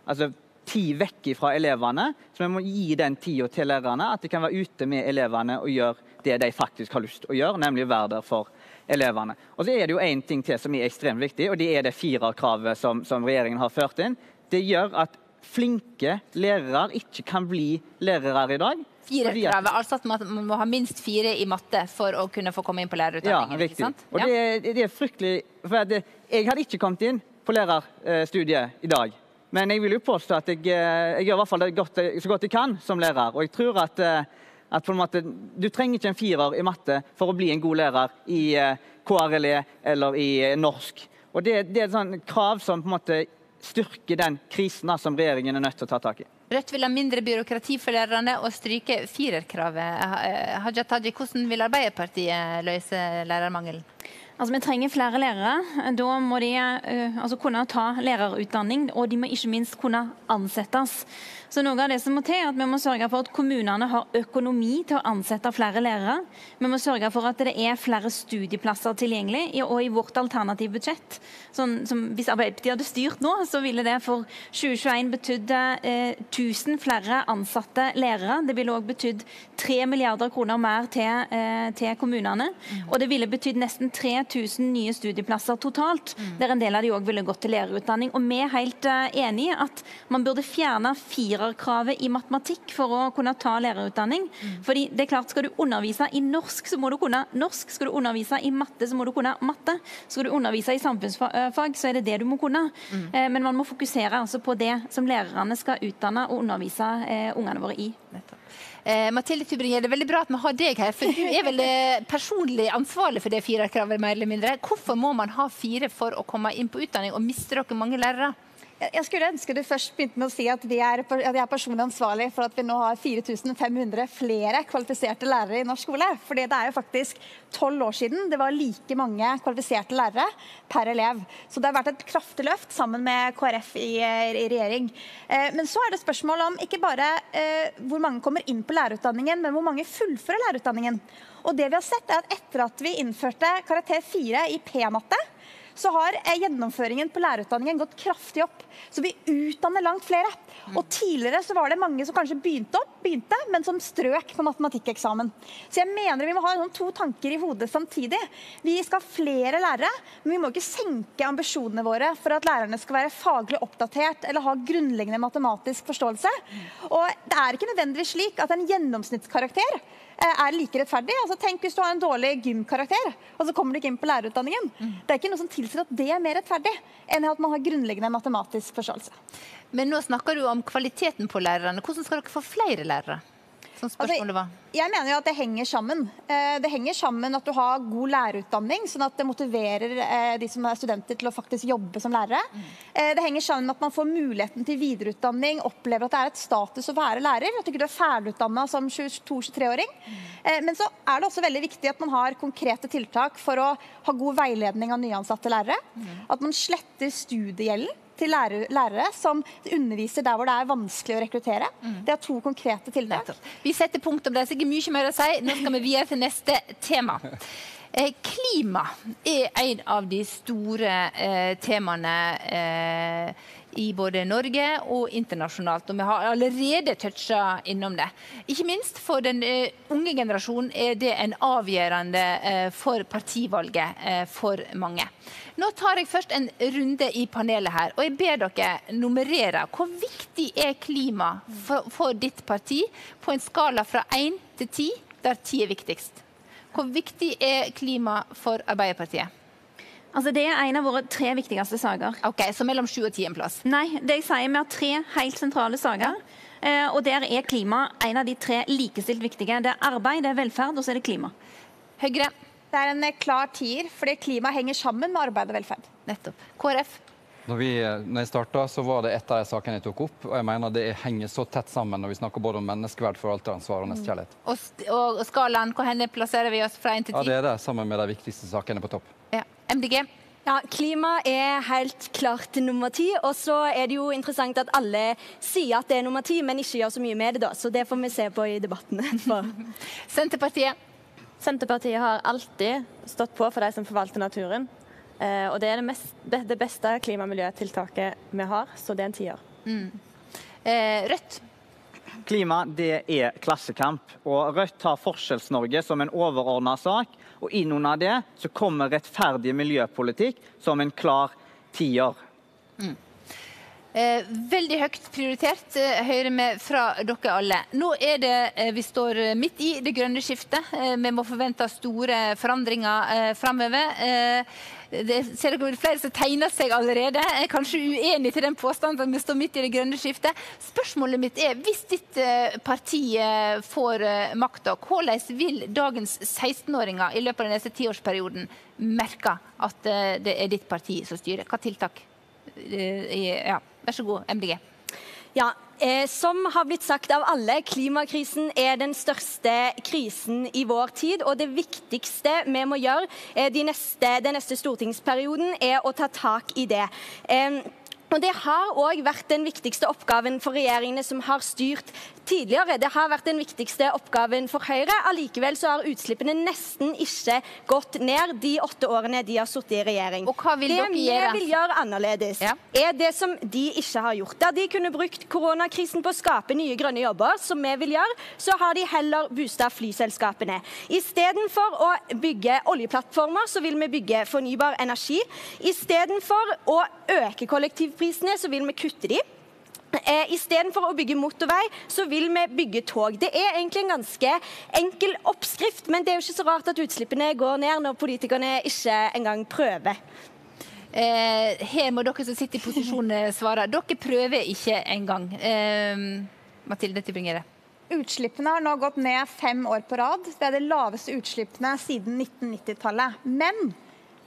altså, tid vekk fra elevene. Så vi må gi den tida til lærerne, at de kan være ute med elevene og gjøre det de faktisk har lyst til å gjøre, nemlig være der for elevene. Og så er det jo én ting til som er ekstremt viktig, og det er det firerkravet som, som regjeringen har ført inn. Det gjør at flinke lærere ikke kan bli lærere i dag. Firerkravet, altså at man må ha minst fire i matte for å kunne få komme inn på Ja, lærerutdanningen. ikke riktig. Og Ja. det, er- det er fryktelig for det, Jeg hadde ikke kommet inn på lærerstudiet i dag. Men jeg vil jo påstå at jeg, eh, jeg gjør i hvert fall det godt, så godt jeg kan som lærer. Og jeg tror at, eh, at måte, du trenger ikke en firer i matte for å bli en god lærer i eh, KRLE eller i eh, norsk. Og det, det er et sånn krav som på en måte styrker den krisen da, som regjeringen er nødt til å ta tak i. Rødt vil ha mindre byråkrati for lærerne og stryke firerkravet. Eh, Haja Tajik, hvordan vil Arbeiderpartiet løse lærermangelen? Altså, Vi trenger flere lærere. Da må de eh, altså, kunne ta lærerutdanning, og de må ikke minst kunne ansettes. Så noe av det som må til er at Vi må sørge for at kommunene har økonomi til å ansette flere lærere. Vi må sørge for at det er flere studieplasser tilgjengelig. Og i vårt alternative budsjett, sånn som hvis Arbeiderpartiet hadde styrt nå, så ville det for 2021 betydd eh, 1000 flere ansatte lærere. Det ville òg betydd 3 milliarder kroner mer til, eh, til kommunene. Og det ville betydd nesten 3000 nye studieplasser totalt, der en del av de òg ville gått til lærerutdanning. Og vi er helt eh, enig i at man burde fjerne firerkravet i matematikk for å kunne ta lærerutdanning. Fordi det er klart, skal du undervise i norsk, så må du kunne norsk. Skal du undervise i matte, så må du kunne matte. Skal du undervise i samfunnsfag, så er det det du må kunne. Eh, Men man må fokusere altså på det som lærerne skal utdanne og undervise eh, ungene våre i. Eh, Mathilde Tybring, det er veldig bra at vi har deg her, for du er vel personlig ansvarlig for det firerkravet, mer eller mindre. Hvorfor må man ha fire for å komme inn på utdanning, og mister dere mange lærere? Jeg skulle ønske du først begynte med å si at, er, at jeg er personlig ansvarlig for at vi nå har 4500 flere kvalifiserte lærere i norsk skole. Fordi det er jo faktisk tolv år siden det var like mange kvalifiserte lærere per elev. Så det har vært et kraftig løft sammen med KrF i, i regjering. Eh, men så er det spørsmål om ikke bare eh, hvor mange kommer inn på lærerutdanningen, men hvor mange fullfører lærerutdanningen. Og det vi har sett er at etter at vi innførte karakter 4 i p-matte, så har eh, gjennomføringen på lærerutdanningen gått kraftig opp. Så vi utdanner langt flere. Og tidligere så var det mange som kanskje begynte opp, begynte, men som strøk på matematikkeksamen. Så jeg mener vi må ha to tanker i hodet samtidig. Vi skal ha flere lærere, men vi må ikke senke ambisjonene våre for at lærerne skal være faglig oppdatert eller ha grunnleggende matematisk forståelse. Og det er ikke nødvendigvis slik at en gjennomsnittskarakter er like rettferdig. Altså, tenk hvis du har en dårlig gymkarakter, og så kommer du ikke inn på lærerutdanningen. Det er ikke noe som tilsier at det er mer rettferdig enn at man har grunnleggende matematisk forståelse. Men nå snakker du om kvaliteten på lærerne. Hvordan skal dere få flere lærere? Som spørsmålet var. Jeg mener jo at det henger sammen. Eh, Det henger sammen at du har god lærerutdanning, sånn at det motiverer eh, de som er studenter til å faktisk jobbe som lærere. Eh, Det henger sammen med at man får muligheten til videreutdanning, opplever at det er et status å være lærer, at du ikke er ferdigutdanna som 22-23-åring. Eh, Men så er det også veldig viktig at man har konkrete tiltak for å ha god veiledning av nyansatte lærere. At man sletter studiegjelden til lærer- lærere som underviser der hvor det er vanskelig å rekruttere. Det er to konkrete tiltak. Vi setter punktum der, så ikke mye mer å si. Nå skal vi videre til neste tema. Eh, Klima er en av de store eh, temaene eh, i både Norge og internasjonalt. Og vi har allerede toucha innom det. Ikke minst for den eh, unge generasjonen er det en avgjørende eh, for partivalget eh, for mange. Nå tar jeg først en runde i panelet her, og jeg ber dere nummerere. Hvor viktig er klima for, for ditt parti på en skala fra 1 til 10, der 10 er viktigst? Hvor viktig er klima for Arbeiderpartiet? Altså, Det er en av våre tre viktigste saker. Ok, Så mellom sju og ti en plass? Nei, det jeg sier vi har tre helt sentrale saker. Ja. og der er klima en av de tre likestilt viktige. Det er arbeid, det er velferd, og så er det klima. Høyre? Det er en eh, klar tier, fordi klima henger sammen med arbeid og velferd. Nettopp. KrF? Når, vi, når jeg starta, så var det et av de sakene jeg tok opp. Og jeg mener det henger så tett sammen når vi snakker både om menneskeverd, forvalteransvar og nestekjærlighet. Og, st- og skalaen, hvor henne plasserer vi oss fra 1 til 10? Ja, det er det, sammen med de viktigste sakene på topp. Ja. MDG? Ja, Klima er helt klart nummer ti. Og så er det jo interessant at alle sier at det er nummer ti, men ikke gjør så mye med det, da. Så det får vi se på i debatten. Senterpartiet? Senterpartiet har alltid stått på for de som forvalter naturen. Eh, og det er det, mest, det beste klima- og miljøtiltaket vi har, så det er en tier. Eh, Rødt? Klima det er klassekamp, og Rødt tar Forskjells-Norge som en overordna sak. Og innunder det så kommer rettferdig miljøpolitikk som en klar tier. Eh, veldig høyt prioritert, eh, hører vi fra dere alle. Nå er det eh, vi står midt i det grønne skiftet. Eh, vi må forvente store forandringer eh, framover. Eh, det ser dere flere som tegner seg allerede. Jeg er kanskje uenig til den påstanden at vi står midt i det grønne skiftet. Spørsmålet mitt er, hvis ditt eh, parti får makta, hvordan vil dagens 16-åringer i løpet av den neste tiårsperioden merke at det er ditt parti som styrer? Hva tiltak? Ja, vær så god, MDG. Ja, eh, Som har blitt sagt av alle, klimakrisen er den største krisen i vår tid. Og det viktigste vi må gjøre eh, de neste, den neste stortingsperioden, er å ta tak i det. Eh, og Det har òg vært den viktigste oppgaven for regjeringene som har styrt tidligere. Det har vært den viktigste oppgaven for Høyre. Allikevel så har utslippene nesten ikke gått ned de åtte årene de har sittet i regjering. Og hva vil det dere vi vil gjøre annerledes, er det som de ikke har gjort. Der de kunne brukt koronakrisen på å skape nye grønne jobber, som vi vil gjøre, så har de heller boosta flyselskapene. Istedenfor å bygge oljeplattformer, så vil vi bygge fornybar energi. Istedenfor å øke kollektivprisene, så vil vi kutte de. Eh, Istedenfor å bygge motorvei, så vil vi bygge tog. Det er egentlig en ganske enkel oppskrift, men det er jo ikke så rart at utslippene går ned når politikerne ikke engang prøver. Eh, her må dere som sitter i posisjon eh, svare. Dere prøver ikke engang. Eh, Mathilde Tybring-Gjedde. Utslippene har nå gått ned fem år på rad. Det er de laveste utslippene siden 1990-tallet. Men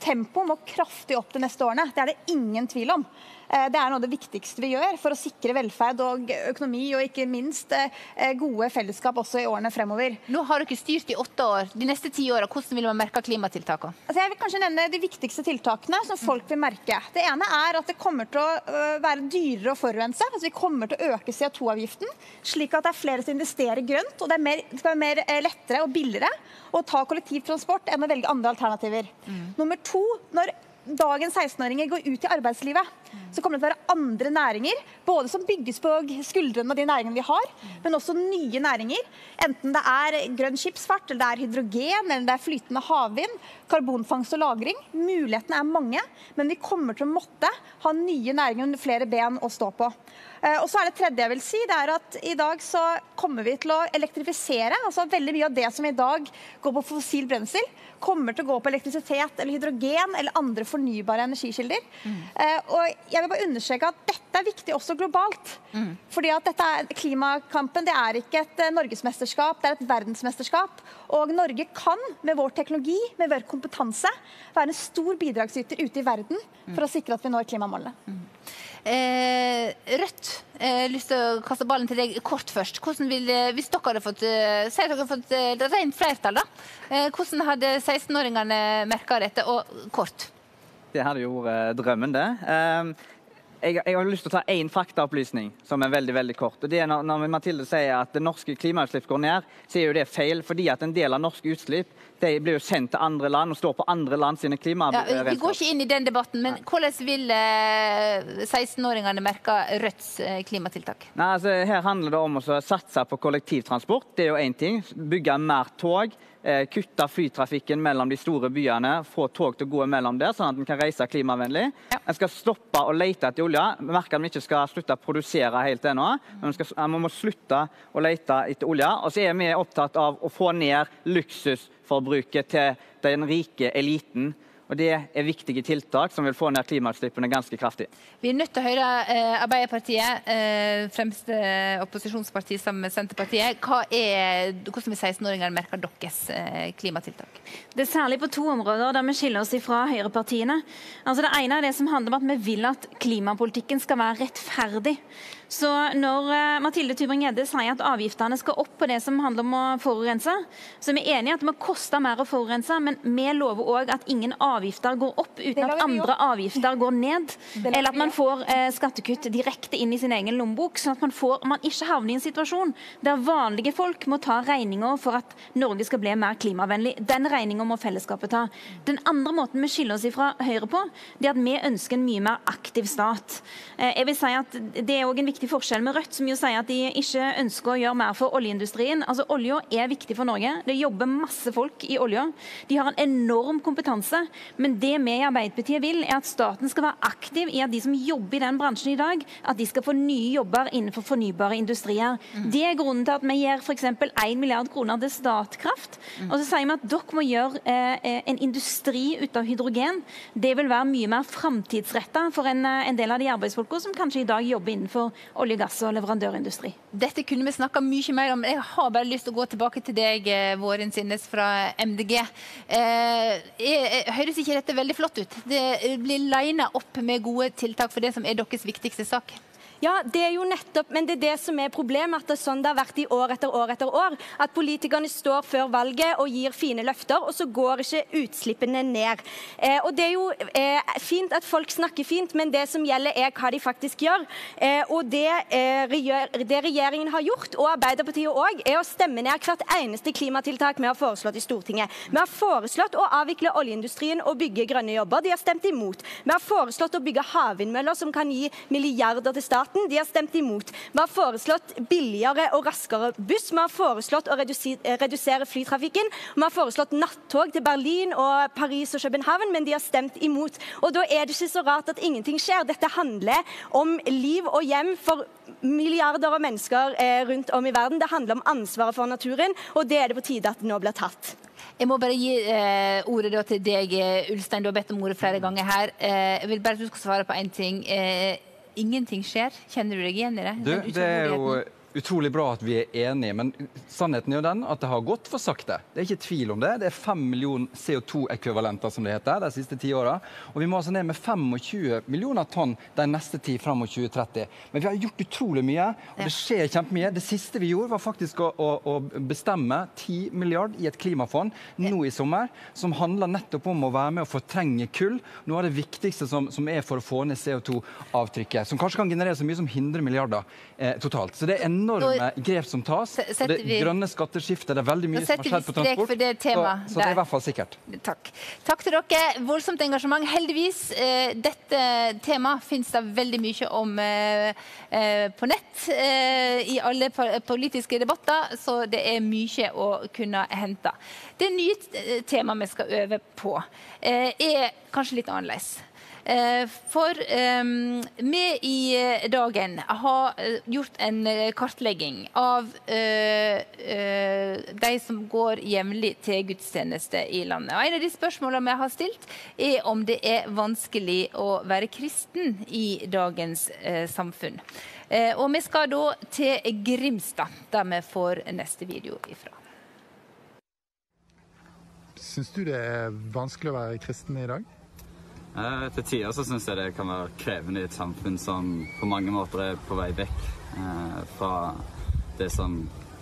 tempoet må kraftig opp de neste årene. Det er det ingen tvil om. Eh, Det er noe av det viktigste vi gjør for å sikre velferd og økonomi, og ikke minst eh, gode fellesskap også i årene fremover. Nå har dere styrt i åtte år. De neste ti åra, hvordan vil man merke klimatiltakene? Altså jeg vil kanskje nevne de viktigste tiltakene som folk vil merke. Det ene er at det kommer til å øh, være dyrere å forurense. Altså vi kommer til å øke CO2-avgiften, slik at det er flere som investerer grønt. Og det, er mer, det skal være mer eh, lettere og billigere å ta kollektivtransport enn å velge andre alternativer. Nummer to, når dagens 16-åringer går ut i arbeidslivet, så kommer det til å være andre næringer, både som bygges på skuldrene av de næringene vi har, men også nye næringer. Enten det er grønn skipsfart, eller det er hydrogen, eller det er flytende havvind, karbonfangst og -lagring. Mulighetene er mange, men vi kommer til å måtte ha nye næringer med flere ben å stå på. Eh, Og så er det tredje jeg vil si, det er at i dag så kommer vi til å elektrifisere. altså Veldig mye av det som i dag går på fossil brensel, kommer til å gå på elektrisitet eller hydrogen eller andre fornybare energikilder. Mm. Og jeg vil bare understreke at dette er viktig også globalt. Fordi at dette er, Klimakampen det er ikke et eh, norgesmesterskap, det er et verdensmesterskap. Og Norge kan med vår teknologi, med vår kompetanse, være en stor bidragsyter ute i verden for å sikre at vi når klimamålene. Eh, Rødt, jeg har lyst til å kaste ballen til deg kort først. Vil, eh, hvis dere hadde fått, eh, si dere hadde fått eh, rent flertall, da. Eh, hvordan hadde 16-åringene merka dette? Og kort. Det hadde jo vært drømmen, det. Jeg, jeg har lyst til å ta én faktaopplysning som er veldig veldig kort. og det er når, når Mathilde sier at det norske klimautslipp går ned, så er jo det feil. fordi at en del av norske utslipp de blir jo sendt til andre land og står på andre land sine Ja, vi går ikke inn i den debatten, men hvordan vil eh, 16-åringene merke Rødts eh, klimatiltak? Nei, altså, her handler det om å satse på kollektivtransport. Det er jo én ting. Bygge mer tog. Eh, kutte flytrafikken mellom de store byene. Få tog til å gå mellom der, sånn at en kan reise klimavennlig. En skal stoppe å lete etter olje. Vi merker at vi ikke skal slutte å produsere helt ennå. Men vi, skal, vi må slutte å lete etter olje. Og så er vi opptatt av å få ned luksusforbruket til den rike eliten. Og Det er viktige tiltak som vil få ned klimautslippene ganske kraftig. Vi er nødt til å høre eh, Arbeiderpartiet, eh, fremste opposisjonsparti sammen med Senterpartiet. Hva er, hvordan vil 16-åringene merke deres eh, klimatiltak? Det er særlig på to områder der vi skiller oss fra høyrepartiene. Altså det ene er det som handler om at vi vil at klimapolitikken skal være rettferdig. Så når eh, Mathilde Tybring-Gjedde sier at avgiftene skal opp på det som handler om å forurense, så er vi enige i at det må koste mer å forurense, men vi lover òg at ingen avgifter går opp uten at andre avgifter går ned. Eller at man får eh, skattekutt direkte inn i sin egen lommebok, sånn at man, får, man ikke havner i en situasjon der vanlige folk må ta regninga for at Norge skal bli mer klimavennlig. Den regninga må fellesskapet ta. Den andre måten vi skiller oss fra Høyre på, det er at vi ønsker en mye mer aktiv stat. Eh, jeg vil si at Det er også en viktig forskjell med Rødt, som jo sier at de ikke ønsker å gjøre mer for oljeindustrien. Altså Olja er viktig for Norge. Det jobber masse folk i olja. De har en enorm kompetanse. Men det vi i Arbeiderpartiet vil, er at staten skal være aktiv i at de som jobber i den bransjen i dag, at de skal få nye jobber innenfor fornybare industrier. Mm. Det er grunnen til at vi gir f.eks. 1 milliard kroner til Statkraft. Mm. Og så sier vi at dere må gjøre eh, en industri ut av hydrogen. Det vil være mye mer framtidsretta for en, eh, en, del av de arbeidsfolka som kanskje i dag jobber innenfor olje, gass og leverandørindustri. Dette kunne vi snakka mye mer om. Jeg har bare lyst til å gå tilbake til deg, eh, Våren Sinnes fra MDG. Eh, høres ikke dette veldig flott ut? Det blir lina opp med gode tiltak for det som er deres viktigste sak? Ja, det er jo nettopp, men det er det som er problemet. At det er sånn det har vært i år etter år etter år. At politikerne står før valget og gir fine løfter, og så går ikke utslippene ned. Eh, og Det er jo eh, fint at folk snakker fint, men det som gjelder er hva de faktisk gjør. Eh, og det, eh, det, regjeringen har gjort, og Arbeiderpartiet òg, er å stemme ned hvert eneste klimatiltak vi har foreslått i Stortinget. Vi har foreslått å avvikle oljeindustrien og bygge grønne jobber. De har stemt imot. Vi har foreslått å bygge havvindmøller som kan gi milliarder til staten staten. De har stemt imot. Vi har foreslått billigere og raskere buss. Vi har foreslått å redusere flytrafikken. Vi har foreslått nattog til Berlin og Paris og København, men de har stemt imot. Og Da er det ikke så rart at ingenting skjer. Dette handler om liv og hjem for milliarder av mennesker eh, rundt om i verden. Det handler om ansvaret for naturen, og det er det på tide at det nå blir tatt. Jeg må bare gi eh, ordet til deg, Ulstein. Du har bedt om ordet flere ganger her. Eh, jeg vil bare at du skal svare på én ting. Eh, ingenting skjer. Kjenner du deg igjen i det? Du, det er jo utrolig bra at vi er enige, men sannheten er jo den at det har gått for sakte. Det er ikke tvil om det. Det er 5 millioner CO2-ekvivalenter som det heter, de siste ti åra. Og vi må altså ned med 25 millioner tonn de neste ti fram mot 2030. Men vi har gjort utrolig mye, og det skjer kjempemye. Det siste vi gjorde, var faktisk å, å, å bestemme 10 milliard i et klimafond nå i sommer, som handler nettopp om å være med og fortrenge kull. Noe av det viktigste som, som er for å få ned CO2-avtrykket, som kanskje kan generere så mye som 100 milliarder eh, totalt. Så det er enorme grep som tas. Det grønne skatteskiftet, det er veldig mye som har skjedd på transport. Det så, så, det er i hvert fall sikkert. Takk. Takk til dere. Voldsomt engasjement. Heldigvis, eh, dette temaet finnes det veldig mye om eh, eh på nett eh, i alle politiske debatter, så det er mye å kunne hente. Det nye temaet vi skal øve på, eh, er kanskje litt annerledes. Eh, for ehm, vi i eh, Dagen har eh, gjort en kartlegging av de som går jevnlig til gudstjeneste i landet. Og en av de spørsmålene vi har stilt, er om det er vanskelig å være kristen i dagens samfunn. Og vi skal da til Grimstad, der vi får neste video ifra. Syns du det er vanskelig å være kristen i dag? Eh, til tider så syns jeg det kan være krevende i et samfunn som på mange måter er på vei vekk eh, fra det som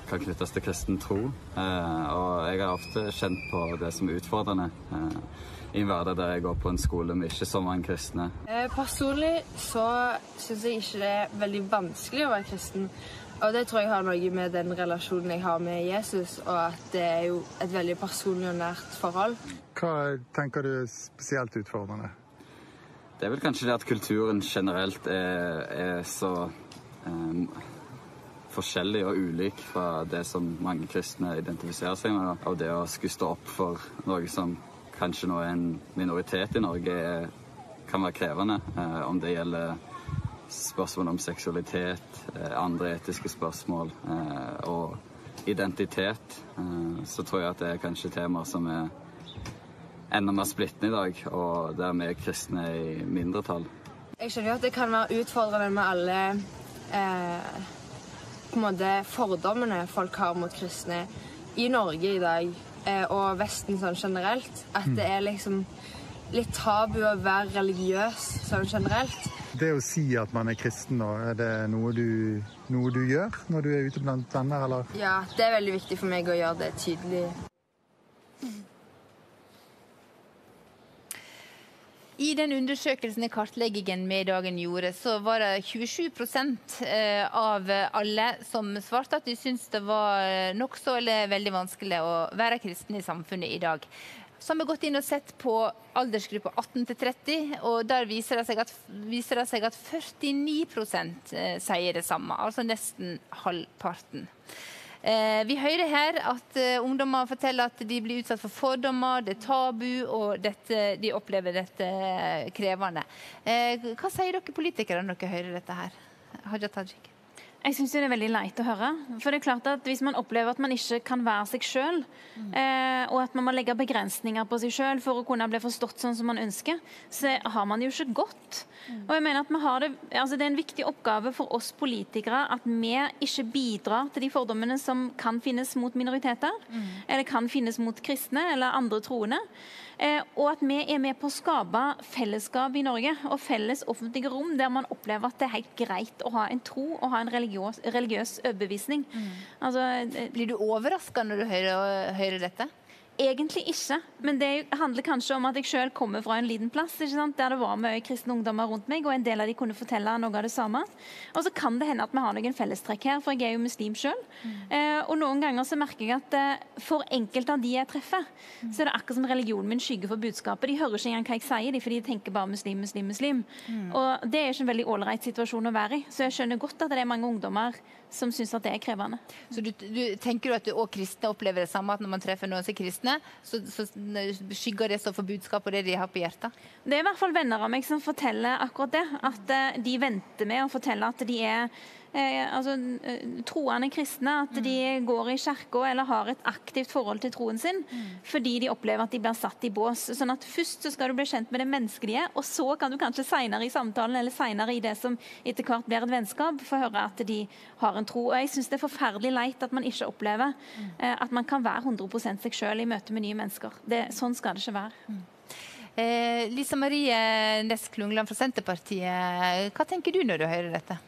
kan knyttes til kristen tro. Eh, og jeg har ofte kjent på det som utfordrende eh, i en hverdag der jeg går på en skole med ikke så mange kristne. Eh, personlig så syns jeg ikke det er veldig vanskelig å være kristen. Og det tror jeg har noe med den relasjonen jeg har med Jesus, og at det er jo et veldig personlig og nært forhold. Hva tenker du er spesielt utfordrende? Det er vel kanskje det at kulturen generelt er, er så um, forskjellig og ulik fra det som mange kristne identifiserer seg med. Og det å skulle stå opp for noe som kanskje nå er en minoritet i Norge, kan være krevende. Uh, om det gjelder spørsmål om seksualitet, uh, andre etiske spørsmål uh, og identitet, så tror jeg at det er kanskje temaer som er enda mer splittende i dag, og der vi kristne er i mindretall. Jeg skjønner jo at det kan være utfordrende med alle eh, på en måte fordommene folk har mot kristne i Norge i dag, eh, og Vesten sånn generelt. At det er liksom litt tabu å være religiøs sånn generelt. Det å si at man er kristen er det noe du, noe du gjør når du er ute blant venner, eller? Ja, det er veldig viktig for meg å gjøre det tydelig. I den undersøkelsen i kartleggingen vi dagen gjorde, så var det 27 eh, av alle som svarte at de syntes det var nokså eller veldig vanskelig å være kristen i samfunnet i dag. Så har vi gått inn og sett på aldersgruppa 18 30, og der viser det seg at, det seg at 49 eh, sier det samme. Altså nesten halvparten. Eh, vi hører her at eh, ungdommer forteller at de blir utsatt for fordommer, det er tabu, og dette, de opplever dette krevende. Eh, hva sier dere politikere når dere hører dette her? Haja Tajik. Jeg syns det er veldig leit å høre. For det er klart at Hvis man opplever at man ikke kan være seg sjøl, mm. eh, og at man må legge begrensninger på seg sjøl for å kunne bli forstått sånn som man ønsker, så har man det jo ikke godt. Mm. Og jeg mener at det, altså det, er en viktig oppgave for oss politikere at vi ikke bidrar til de fordommene som kan finnes mot minoriteter, mm. eller kan finnes mot kristne eller andre troende. Eh, og at vi er med på å skape fellesskap i Norge og felles offentlige rom der man opplever at det er helt greit å ha en tro og ha en religiøs, religiøs overbevisning. Mm. Altså, eh, Blir du overraska når du hører, hører dette? Egentlig ikke, men det handler kanskje om at jeg selv kommer fra en liten plass der det var mye kristne ungdommer rundt meg, og en del av de kunne fortelle noe av det samme. Og så kan det hende at vi har noen fellestrekk her, for jeg er jo muslim selv. Mm. Eh, og noen ganger så merker jeg at eh, for enkelte av de jeg treffer, mm. så er det akkurat som religionen min skygger for budskapet. De hører ikke engang hva jeg sier, de, fordi de tenker bare muslim, muslim, muslim. Mm. Og det er ikke en veldig ålreit situasjon å være i. Så jeg skjønner godt at det er mange ungdommer som syns at det er krevende. Så du, du tenker du at og kristne opplever det samme, at når man treffer noen som er kristne, så, så skygger det så for budskap og det de har på hjertet? Det er i hvert fall venner av meg som forteller akkurat det. At eh, de venter med å fortelle at de er altså, eh, troende kristne. At de mm. går i kirka eller har et aktivt forhold til troen sin mm. fordi de opplever at de blir satt i bås. Sånn at Først så skal du bli kjent med det menneskelige, og så kan du kanskje senere i samtalen eller senere i det som etter hvert blir et vennskap, få høre at de har en tro. Og Jeg syns det er forferdelig leit at man ikke opplever mm. eh, at man kan være 100 seg sjøl i møte med nye mennesker. Det, sånn skal det ikke være. Eh, Lisa Marie Næss Klungland fra Senterpartiet, hva tenker du når du hører dette?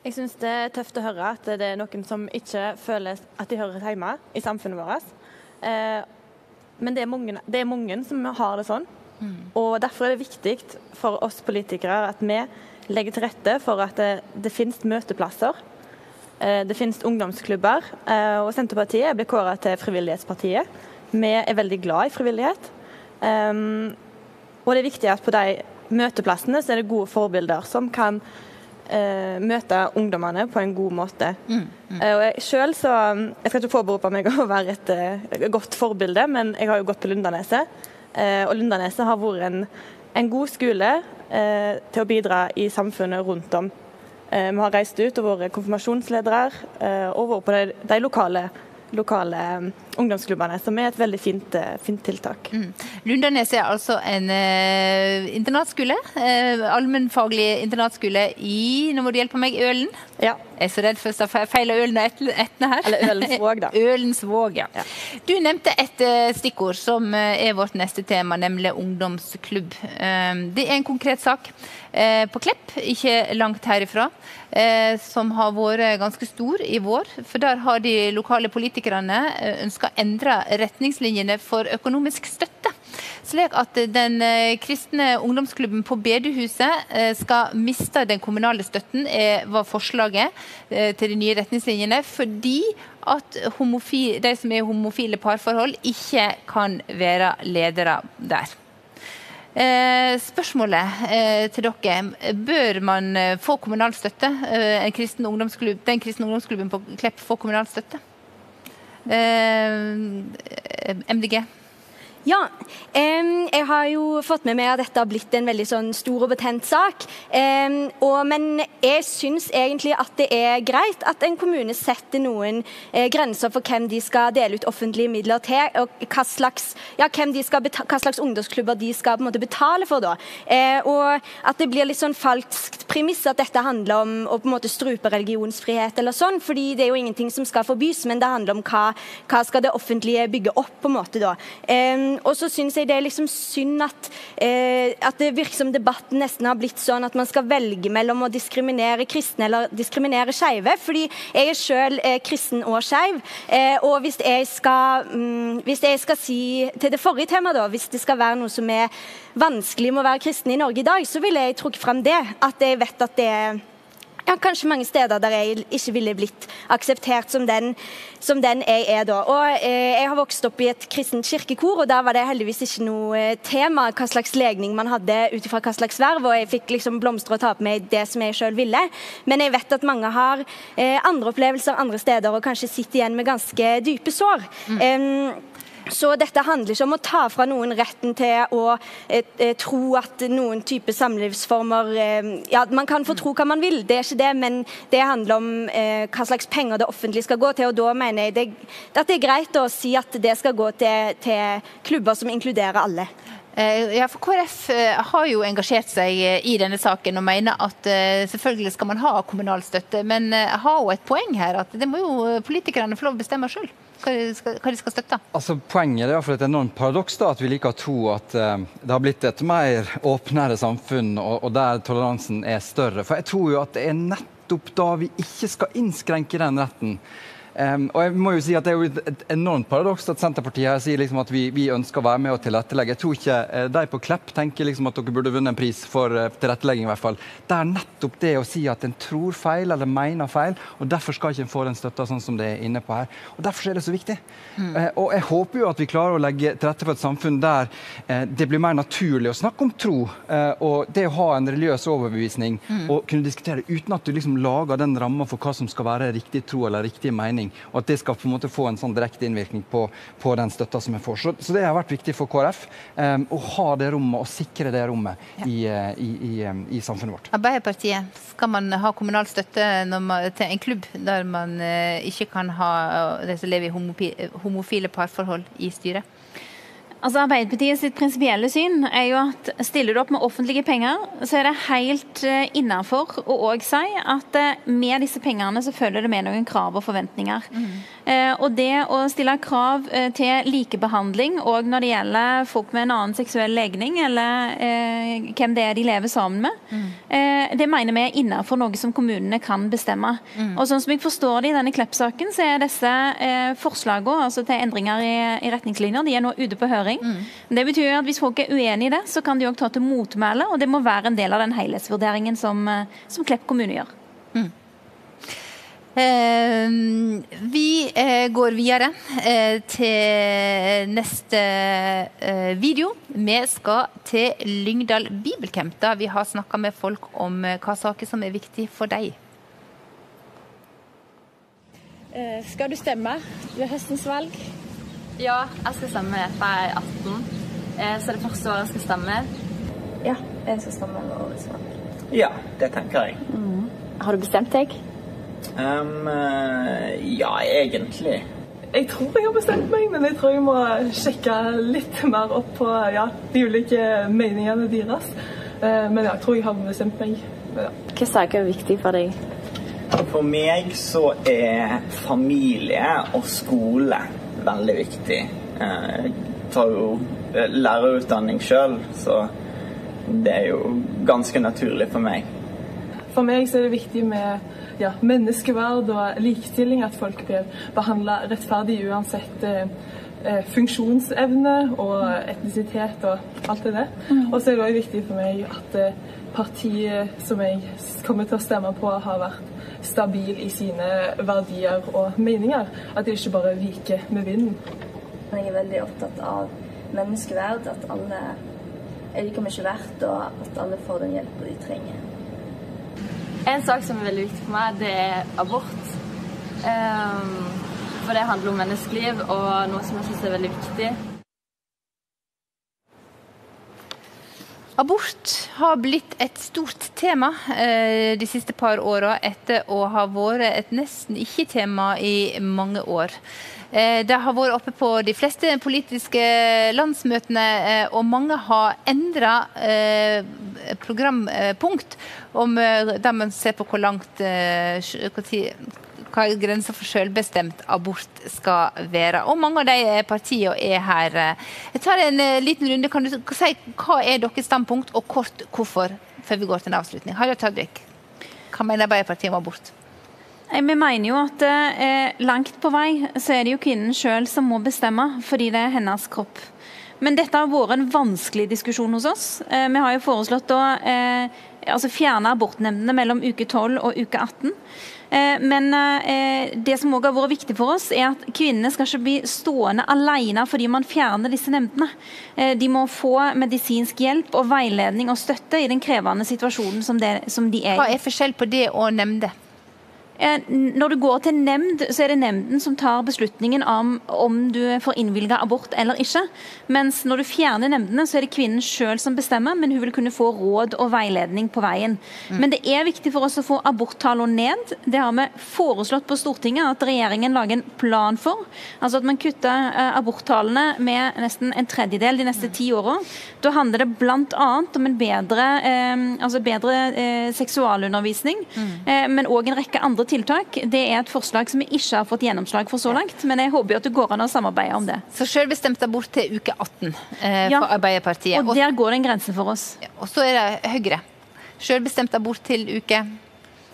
Jeg syns det er tøft å høre at det er noen som ikke føler at de hører hjemme i samfunnet vårt. Eh, men det er, mange, det er, mange, som har det sånn. Mm. Og Derfor er det viktig for oss politikere at vi legger til rette for at det, det finnes møteplasser. Eh, det finnes ungdomsklubber. Eh, og Senterpartiet blir kåra til Frivillighetspartiet. Vi er veldig glad i frivillighet. og det er viktig at på de møteplassene så er det gode forbilder som kan eh, møte ungdommene på en god måte. Mm, mm. Eh, og jeg, selv så, jeg skal ikke påberope meg å være et uh, godt forbilde, men jeg har jo gått på Lundaneset. Eh, og Lundaneset har vært en, en god skole eh, til å bidra i samfunnet rundt om. Eh, vi har reist ut og vært konfirmasjonsledere og vært på de, de lokale lokale um, ungdomsklubbene, som er et veldig fint, uh, fint tiltak. Mm. Lundanes er altså en eh, internatskole, eh, allmennfaglig internatskole i nå må du hjelpe meg, Ølen? Ja. Jeg er så redd for å feile Ølen og Etne her. Eller Ølensvåg, da. Ølensvåg, ja. ja. Du nevnte et uh, stikkord som er vårt neste tema, nemlig ungdomsklubb. Um, det er en konkret sak på Klepp, ikke langt herifra. Eh, som har vært ganske stor i vår. For der har de lokale politikerne eh, ønska å endre retningslinjene for økonomisk støtte. Slik at den eh, kristne ungdomsklubben på bedehuset skal miste den kommunale støtten, var forslaget til de nye retningslinjene. Fordi at de som er homofile parforhold, ikke kan være ledere der. Eh, spørsmålet eh, til dere. Bør man eh, få kommunal støtte? Den kristne ungdomsklubben på Klepp få kommunal støtte? MDG? Ja, jeg har jo fått med meg at dette har blitt en veldig sånn stor og betent sak. Men jeg syns egentlig at det er greit at en kommune setter noen eh, grenser for hvem de skal dele ut offentlige midler til, og hva slags, ja, hva slags ungdomsklubber de skal på en måte betale for. da. Eh, og at det blir litt sånn falskt premiss at dette handler om å på en måte strupe religionsfrihet eller sånn, fordi det er jo ingenting som skal forbys, men det handler om hva, hva skal det offentlige bygge opp. på en måte da. Eh, og så syns jeg det er liksom synd at, eh, at det virker som debatten nesten har blitt sånn at man skal velge mellom å diskriminere kristne eller diskriminere skeive. Fordi jeg er sjøl eh, kristen og skeiv. Eh, og hvis jeg, skal, mm, hvis jeg skal si til det forrige temaet, da, hvis det skal være noe som er vanskelig med å være kristen i Norge i dag, så ville jeg trukket frem det. At jeg vet at det er ja, kanskje mange steder der jeg ikke ville blitt akseptert som den, som den jeg er da. Og eh, Jeg har vokst opp i et kristent kirkekor, og der var det heldigvis ikke noe eh, tema hva slags legning man hadde ut ifra hva slags verv, og jeg fikk liksom blomstre og ta på meg det som jeg sjøl ville. Men jeg vet at mange har eh, andre opplevelser andre steder, og kanskje sitter igjen med ganske dype sår. Mm. Så dette handler ikke om å ta fra noen retten til å eh, eh, tro at noen type samlivsformer eh, Ja, man kan få tro hva man vil, det er ikke det, men det handler om eh, hva slags penger det offentlige skal gå til. Og da mener jeg det, at det er greit å si at det skal gå til, til klubber som inkluderer alle. Eh, ja, for KrF eh, har jo engasjert seg i denne saken og mener at selvfølgelig skal man ha kommunal støtte, men har jo et poeng her at det må jo politikerne få lov å bestemme sjøl hva de skal, støtte? Altså, poenget er for et enormt paradoks da, at vi liker å tro at eh, det har blitt et mer åpnere samfunn, og, og, der toleransen er større. For jeg tror jo at det er nettopp da vi ikke skal innskrenke den retten. Um, og jeg må jo si at Det er jo et enormt paradoks at Senterpartiet her sier liksom at vi, vi, ønsker å være med og tilrettelegge. Jeg tror ikke uh, de på Klepp tenker liksom at dere burde vunnet en pris for uh, tilrettelegging. i hvert fall. Det er nettopp det å si at en tror feil eller mener feil, og derfor skal ikke en få den støtta sånn som det er inne på her. Og Derfor er det så viktig. Mm. Uh, og Jeg håper jo at vi klarer å legge til rette for et samfunn der det blir mer naturlig å snakke om tro og det å ha en religiøs overbevisning mm. og kunne diskutere uten at du liksom lager den ramma for hva som skal være riktig tro eller riktig mening og at det skal på en måte få en sånn direkte innvirkning på, på den støtta som en får. Så, så, det har vært viktig for KrF um, å ha det rommet og sikre det rommet ja. i, eh, i, i, um, i, samfunnet vårt. Arbeiderpartiet, skal man ha kommunal støtte man, til en klubb der man uh, ikke kan ha uh, de som lever i homofile parforhold i styret? Altså Arbeiderpartiet sitt prinsipielle syn er jo at stiller du opp med offentlige penger, så er det helt uh, innafor å òg si at uh, med disse pengene så følger det med noen krav og forventninger. Mm. Uh, og det å stille krav til likebehandling òg når det gjelder folk med en annen seksuell legning, eller hvem det er de lever sammen med, mm. det mener vi er innafor noe som kommunene kan bestemme. Mm. Og sånn som jeg forstår det i denne Klepp-saken, så er disse forslagene altså til endringer i, i retningslinjer de er nå ute på høring erfaring. Mm. Det betyr at Hvis folk er uenig i det, så kan de òg ta til motmæle. Og det må være en del av den helhetsvurderingen som, eh, som Klepp kommune gjør. Mm. Eh, vi eh, går videre eh, til neste video. Vi skal til Lyngdal bibelcamp, da vi har snakka med folk om hva saker som er viktig for deg. skal du stemme ved høstens valg? Ja, jeg skal stemme for jeg er 18. Eh, så det første året jeg skal stemme. Ja, jeg skal stemme ved årets valg. Ja, det tenker jeg. Mm. Har du bestemt deg? Um, ja, egentlig. Jeg tror jeg har bestemt meg, men jeg tror jeg må sjekke litt mer opp på ja, de ulike meningene deres. Eh, men ja, jeg tror jeg har bestemt meg. Ja. Hvilke saker er viktig for deg? For meg så er familie og skole veldig viktig. Jeg eh, tar jo eh, lærerutdanning sjøl, så det er jo ganske naturlig for meg. For meg så er det viktig med ja, menneskeverd og likestilling, at folk blir behandla rettferdig uansett eh, eh, funksjonsevne og etnisitet og alt det der. Mm. Og så er det òg viktig for meg at eh, partiet som jeg kommer til å stemme på, har vært stabil i sine verdier og meninger. At de ikke bare viker med vinden. Jeg er veldig opptatt av menneskeverd, at alle er like mye verdt, og at alle får den hjelpa de trenger. En sak som er veldig viktig for meg, det er abort. Um, for det handler om menneskeliv, og noe som jeg syns er veldig viktig. Abort har blitt et stort tema eh, de siste par åra, etter å ha vært et nesten ikke-tema i mange år. Eh, det har vært oppe på de fleste politiske landsmøtene, eh, og mange har endra eh, programpunkt om, eh, der man ser på hvor langt eh, hva grensa for selvbestemt abort skal være. Og mange av de eh, partiene er her. Eh. Jeg tar en eh, liten runde. Kan du si hva er deres standpunkt, og kort hvorfor, før vi går til en avslutning? Hadia Tajik, hva mener Arbeiderpartiet om abort? Vi mener jo at eh, langt på vei så er det jo kvinnen sjøl som må bestemme, fordi det er hennes kropp. Men dette har vært en vanskelig diskusjon hos oss. Eh, vi har jo foreslått å eh, altså fjerne abortnemndene mellom uke 12 og uke 18. Eh, men eh, det som også har vært viktig for oss, er at kvinnene skal ikke bli stående alene fordi man fjerner disse nemndene. Eh, de må få medisinsk hjelp og veiledning og støtte i den krevende situasjonen som de er i. Hva er forskjell på det og nemnde? Eh, når du går til nemnd, så er det nemnden som tar beslutningen om om du får innvilga abort eller ikke. Mens når du fjerner nemndene, så er det kvinnen sjøl som bestemmer, men hun vil kunne få råd og veiledning på veien. Mm. Men det er viktig for oss å få aborttallene ned. Det har vi foreslått på Stortinget at regjeringen lager en plan for. Altså at man kutter uh, aborttallene med nesten en tredjedel de neste ti åra. Da handler det bl.a. om en bedre, uh, altså bedre seksualundervisning, mm. men òg en rekke andre tiltak. Det er et forslag som vi ikke har fått gjennomslag for så langt, men jeg håper jo at det går an å samarbeide om det. Så selvbestemt abort til uke 18 eh, ja. for Arbeiderpartiet. Og der går det en grense for oss. Og så er det Høyre. Selvbestemt abort til uke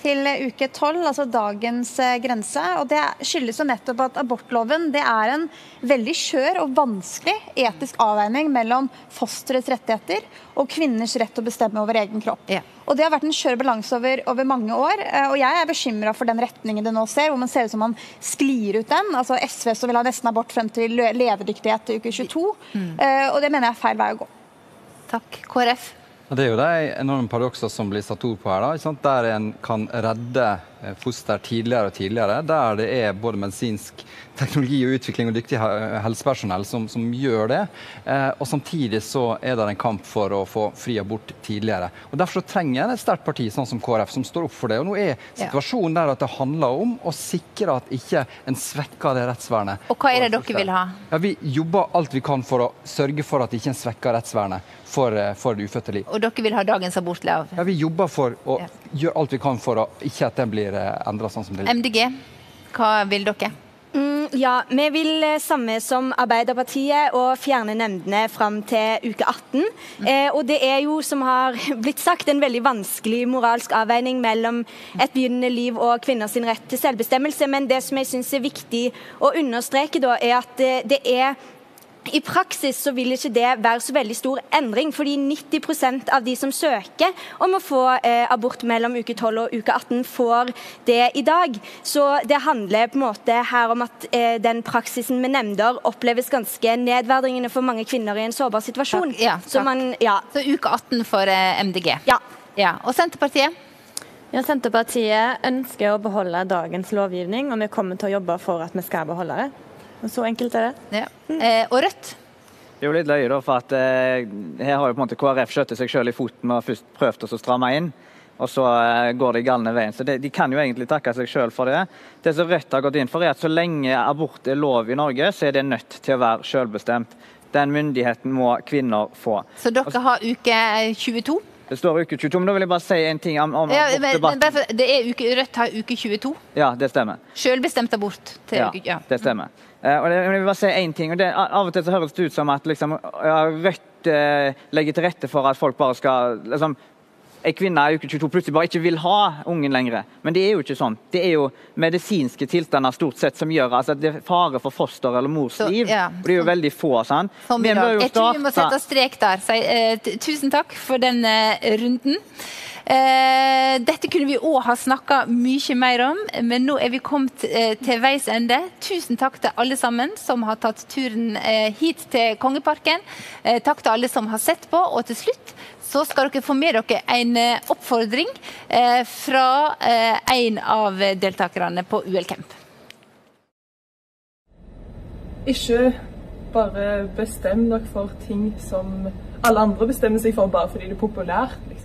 til uke 12, altså dagens eh, grense. og Det skyldes jo nettopp at abortloven det er en veldig skjør og vanskelig etisk avveining mellom fosterets rettigheter og kvinners rett til å bestemme over egen kropp. Ja. Og Det har vært en skjør balanse over, over, mange år. Eh, og Jeg er bekymra for den retningen det nå ser, hvor man ser ut som man sklir ut den. Altså SV som vil ha nesten abort frem til levedyktighet til uke 22. Mm. Uh, og Det mener jeg er feil vei å gå. Takk. KrF? Det er jo de enorme paradokser som blir satt ord på her. Da, der en kan redde foster tidligere og tidligere, der det er både medisinsk teknologi og utvikling og dyktig helsepersonell som, som gjør det. Eh, og Samtidig så er det en kamp for å få fri abort tidligere. Og Derfor så trenger en et sterkt parti sånn som KrF som står opp for det. Og Nå er situasjonen der at det handler om å sikre at ikke en svekker det rettsvernet. Og Hva er det dere vil ha? Ja, Vi jobber alt vi kan for å sørge for at ikke en svekker rettsvernet for, eh, for det ufødte liv. Og dere vil ha dagens abortlov? Ja, Vi jobber for å ja. Gjøre alt vi kan for å ikke at den blir blir endra sånn som det ligger. MDG, hva vil dere? Mm, ja, Vi vil eh, samme som Arbeiderpartiet å fjerne nemndene fram til uke 18. Mm. Eh, og Det er jo, som har blitt sagt, en veldig vanskelig moralsk avveining mellom et begynnende liv og kvinners rett til selvbestemmelse. Men det som jeg syns er viktig å understreke, da, er at det, det er i praksis så vil ikke det være så veldig stor endring, fordi 90% av de som søker om å få eh, abort mellom uke 12 og uke 18, får det i dag. Så det handler på en måte her om at eh, den praksisen med nemnder oppleves ganske nedverdigende for mange kvinner i en sårbar situasjon. Takk. Ja, så, man, ja. så, uke 18 for eh, MDG. Ja. ja. Og Senterpartiet? Ja, Senterpartiet ønsker å beholde dagens lovgivning, og vi kommer til å jobbe for at vi skal beholde det. Så enkelt er det. Ja. Eh, og Rødt? Det er jo litt løye, da, for at eh, her har jo på en måte KrF skjøtt seg selv i foten og først prøvd å stramme inn. Og så eh, går det galne veien. Så det, De kan jo egentlig takke seg selv for det. Det som Rødt har gått inn for, er at så lenge abort er lov i Norge, så er det nødt til å være selvbestemt. Den myndigheten må kvinner få. Så dere har uke 22? Det står uke 22, men da vil jeg bare si en ting om, om ja, men, men det er uke, Rødt har uke 22? Ja, det stemmer. Selvbestemt abort til ja, uke Ja, det stemmer. Uh, og det, jeg vil bare si en ting, og det, Av og til så høres det ut som at liksom, Rødt eh, legger til rette for at folk bare skal liksom, ei kvinne i uke 22 plutselig bare ikke vil ha ungen lenger. Men det er jo ikke sånn. Det er jo medisinske tilstander stort sett som gjør altså, det er fare for foster eller mors så, liv. Ja. Og det er jo veldig få sånn. Jeg tror vi må sette strek der. Så, eh, tusen takk for den uh, runden. Eh, dette kunne vi òg ha snakka mye mer om, men nå er vi kommet eh, til veis ende. Tusen takk til alle sammen som har tatt turen eh, hit til Kongeparken. Takk til alle som har sett på. Og til slutt så skal dere få med dere en oppfordring fra en av deltakerne på UL Camp. Ikke bare bestem dere for ting som alle andre bestemmer seg for bare fordi det er populært.